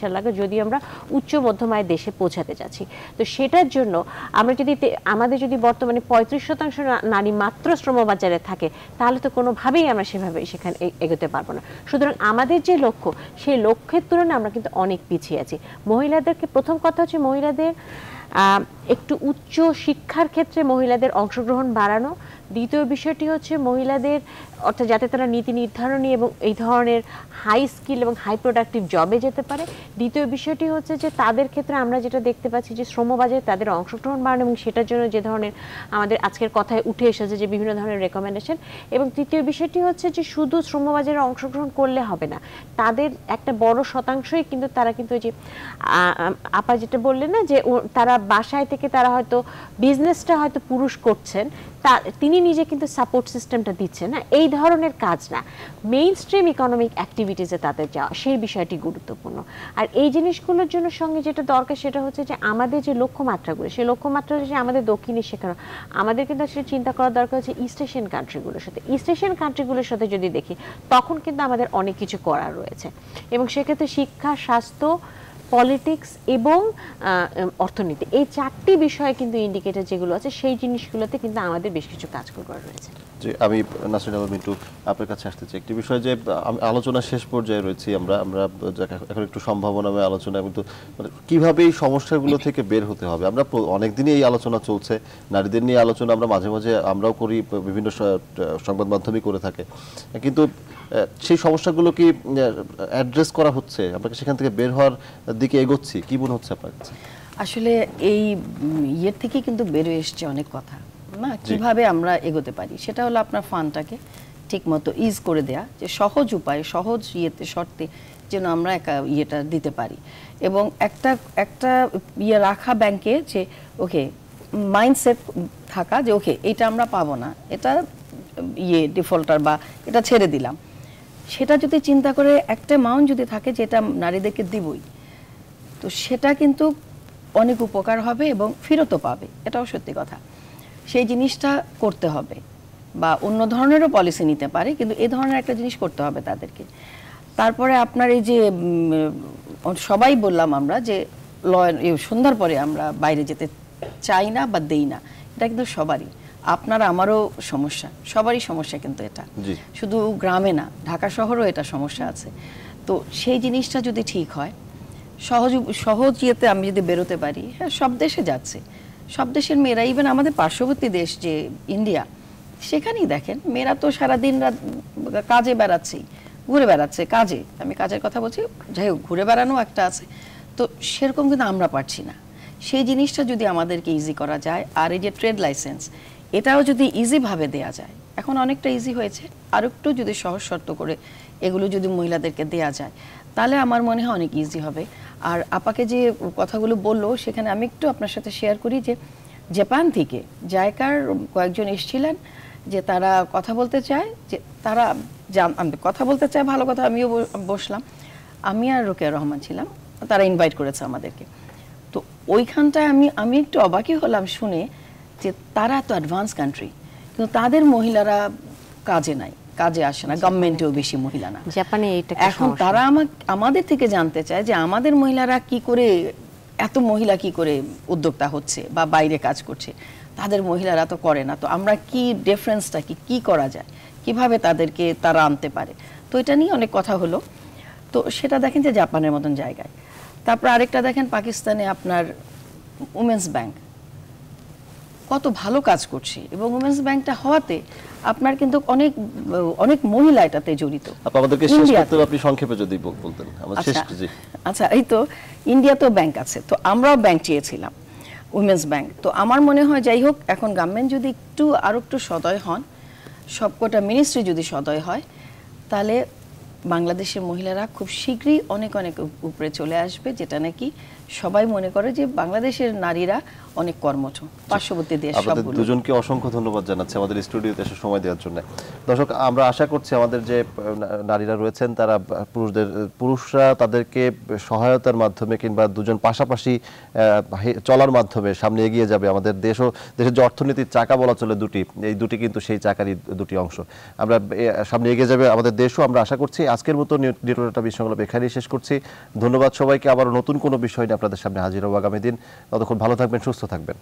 সাল আগে যদি আমরা উচ্চ মধ্যমায় দেশে পৌঁছাতে যাচ্ছি। তো সেটার জন্য আমরা যদি আমাদের যদি বর্তমানে পঁয়ত্রিশ শতাংশ নারী মাত্র শ্রমবাজারে থাকে, তাহলে তো কোনোভাবেই আমরা সেভাবে সেখানে এগোতে পারব না। সুতরাং আমাদের যে লক্ষ্য, সেই লক্ষ্যের তুলনায় আমরা কিন্তু অনেক পিছিয়ে আছি। মহিলাদেরকে প্রথম কথা হচ্ছে মহিলাদের একটু উচ্চ শিক্ষার ক্ষেত্রে মহিলাদের অংশগ্রহণ বাড়ানো। দ্বিতীয় বিষয়টি হচ্ছে মহিলাদের অর্থাৎ যাতে তারা নীতি নির্ধারণী এবং এই ধরনের হাই স্কিল এবং হাই প্রোডাক্টিভ জবে যেতে পারে। দ্বিতীয় বিষয়টি হচ্ছে যে তাদের ক্ষেত্রে আমরা যেটা দেখতে পাচ্ছি যে শ্রমবাজারে তাদের অংশগ্রহণ বাড়ানো এবং সেটার জন্য যে ধরনের আমাদের আজকের কথায় উঠে এসেছে যে বিভিন্ন ধরনের রেকমেন্ডেশন এবং তৃতীয় বিষয়টি হচ্ছে যে শুধু শ্রমবাজারে অংশগ্রহণ করলে হবে না, তাদের একটা বড় শতাংশই কিন্তু তারা কিন্তু যে আপা যেটা বললেন না যে তারা বাসায় থেকে তারা হয়তো বিজনেসটা হয়তো পুরুষ করছেন, তা, তিনি নিজে কিন্তু সাপোর্ট সিস্টেমটা দিচ্ছেন, না? এই ধরনের কাজ না। মেইন স্ট্রিম ইকোনমিক অ্যাক্টিভিটিসে তাদের যাওয়া, সেই বিষয়টি গুরুত্বপূর্ণ। আর এই জিনিসগুলোর জন্য সঙ্গে যেটা দরকার সেটা হচ্ছে যে আমাদের যে লক্ষ্যমাত্রাগুলো, সেই লক্ষ্যমাত্রা হচ্ছে আমাদের দক্ষিণে শেখানো আমাদের কিন্তু আসলে চিন্তা করার দরকার হচ্ছে ইস্ট এশিয়ান কান্ট্রিগুলোর সাথে। ইস্ট এশিয়ান কান্ট্রিগুলোর সাথে যদি দেখি, তখন কিন্তু আমাদের অনেক কিছু করার রয়েছে। এবং সেক্ষেত্রে শিক্ষা, স্বাস্থ্য পলিটিক্স এবং অর্থনীতি। এই চারটি বিষয়ে কিন্তু ইন্ডিকেটর যেগুলো আছে, সেই জিনিসগুলোতে কিন্তু আমাদের বেশ কিছু কাজ করার রয়েছে। আমি নাসরিন আলম মিন্টু আপনার কাছে আসতে চাই। একটি বিষয় যে আলোচনা শেষ পর্যায়ে রয়েছি, আমরা আমরা এখন একটু সম্ভাবনাময় আলোচনা কিন্তু মানে কীভাবে এই সমস্যাগুলো থেকে বের হতে হবে? আমরা অনেকদিনই এই আলোচনা চলছে, নারীদের নিয়ে আলোচনা আমরা মাঝে মাঝে আমরাও করি, বিভিন্ন সংবাদ মাধ্যমে করে থাকে। কিন্তু সেই সমস্যাগুলো কি অ্যাড্রেস করা হচ্ছে? আপনাকে সেখান থেকে বের হওয়ার দিকে এগোচ্ছি। কি মনে হচ্ছে আপনার আসলে এই ইয়ের থেকে কিন্তু বেরোয় এসছে অনেক কথা। না কীভাবে আমরা এগোতে পারি? সেটা হলো আপনার ফান্ডটাকে ঠিক মতো ইজ করে দেয়া যে সহজ উপায়ে সহজ ইয়েতে শর্তে যেন আমরা একা ইয়েটা দিতে পারি। এবং একটা একটা ইয়ে রাখা ব্যাংকে যে ওকে মাইন্ডসেট থাকা যে ওকে এটা আমরা পাবো না। এটা ইয়ে ডিফল্টার বা এটা ছেড়ে দিলাম। সেটা যদি চিন্তা করে একটা মাউন্ট যদি থাকে যেটা নারীদেরকে দিবই, তো সেটা কিন্তু অনেক উপকার হবে এবং ফেরতও পাবে, এটাও সত্যি কথা। সেই জিনিসটা করতে হবে বা অন্য ধরনেরও পলিসি নিতে পারে, কিন্তু এ ধরনের একটা জিনিস করতে হবে তাদেরকে। তারপরে আপনার এই যে সবাই বললাম আমরা যে ল সন্ধ্যার পরে আমরা বাইরে যেতে চাই না বা দেই না, এটা কিন্তু সবারই। আপনার আমারও সমস্যা সবারই সমস্যা কিন্তু এটা। শুধু গ্রামে না ঢাকা শহরেও এটা সমস্যা আছে। তো সেই জিনিসটা যদি ঠিক হয় সহজ সহজ ইয়েতে আমি যদি বেরোতে পারি হ্যাঁ সব দেশে যাচ্ছে। সব দেশের মেয়েরা ইভেন আমাদের পার্শ্ববর্তী দেশ যে ইন্ডিয়া সেখানেই দেখেন মেয়েরা তো সারাদিন রাত কাজে বেড়াচ্ছেই ঘুরে বেড়াচ্ছে কাজে। আমি কাজের কথা বলছি যাই হোক ঘুরে বেড়ানো একটা আছে। তো সেরকম কিন্তু আমরা পারছি না। সেই জিনিসটা যদি আমাদেরকে ইজি করা যায় আর এই যে ট্রেড লাইসেন্স এটাও যদি ইজিভাবে দেয়া যায়, এখন অনেকটা ইজি হয়েছে আর একটু যদি সহজ শর্ত করে এগুলো যদি মহিলাদেরকে দেয়া যায়, তাহলে আমার মনে হয় অনেক ইজি হবে। আর আপাকে যে কথাগুলো বলল, সেখানে আমি একটু আপনার সাথে শেয়ার করি যে, জাপান থেকে জায়কার কয়েকজন এসেছিলেন, যে তারা কথা বলতে চায়, যে তারা কথা বলতে চায়, ভালো কথা, আমিও বসলাম। আমি আর রোকেয়া রহমান ছিলাম, তারা ইনভাইট করেছে আমাদেরকে। তো ওইখানটায় আমি আমি একটু অবাকই হলাম শুনে যে তারা তো অ্যাডভান্স কান্ট্রি কিন্তু তাদের মহিলারা কাজে নাই কাজে আসে না গভর্নমেন্টেও বেশি মহিলা না। জাপানে এটা এখন তারা আমাদের থেকে জানতে চায় যে আমাদের মহিলারা কি করে এত মহিলা কি করে উদ্যোক্তা হচ্ছে বা বাইরে কাজ করছে। তাদের মহিলারা তো করে না তো আমরা কি ডিফারেন্সটা কি কি করা যায়? কীভাবে তাদেরকে তারা আনতে পারে? তো এটা নিয়ে অনেক কথা হলো। তো সেটা দেখেন যে জাপানের মতন জায়গায়। তারপর আরেকটা দেখেন পাকিস্তানে আপনার উমেন্স ব্যাংক কত ভালো কাজ করছে এবং উমেন্স ব্যাংকটা হওয়াতে আপনার কিন্তু অনেক অনেক মহিলা এটাতে জড়িত। আমাদেরকে শেষ করতে আপনি সংক্ষেপে যদি বলতেন। আমার শেষ আচ্ছা জি। আচ্ছা এই তো ইন্ডিয়াতেও ব্যাংক আছে তো আমরাও ব্যাংক চেয়েছিলাম উইমেন্স ব্যাংক তো আমার মনে হয় যাই হোক এখন গভর্নমেন্ট যদি একটু আরও একটু সদয় হন সবকটা মিনিস্ট্রি যদি সদয় হয় তাহলে বাংলাদেশের মহিলারা খুব শীঘ্রই অনেক অনেক উপরে চলে আসবে যেটা নাকি সবাই মনে করে যে বাংলাদেশের নারীরা অনেক কর্মঠ পার্শ্ববর্তী দেশ আপনাদের দুজনকে অসংখ্য ধন্যবাদ জানাচ্ছি আমাদের স্টুডিওতে এসে সময় দেওয়ার জন্য। দর্শক আমরা আশা করছি আমাদের যে নারীরা রয়েছেন তারা পুরুষদের পুরুষরা তাদেরকে সহায়তার মাধ্যমে কিংবা দুজন পাশাপাশি চলার মাধ্যমে সামনে এগিয়ে যাবে আমাদের দেশও দেশের যে অর্থনীতির চাকা বলা চলে দুটি এই দুটি কিন্তু সেই চাকারই দুটি অংশ। আমরা সামনে এগিয়ে যাবে আমাদের দেশও আমরা আশা করছি আজকের মতো নিউট্রোটা বিসংলাপ এখানেই শেষ করছি। ধন্যবাদ সবাইকে আবার নতুন কোনো বিষয় নিয়ে আপনাদের সামনে হাজির হব আগামী দিন। ততক্ষণ ভালো থাকবেন সুস্থ থাকবেন।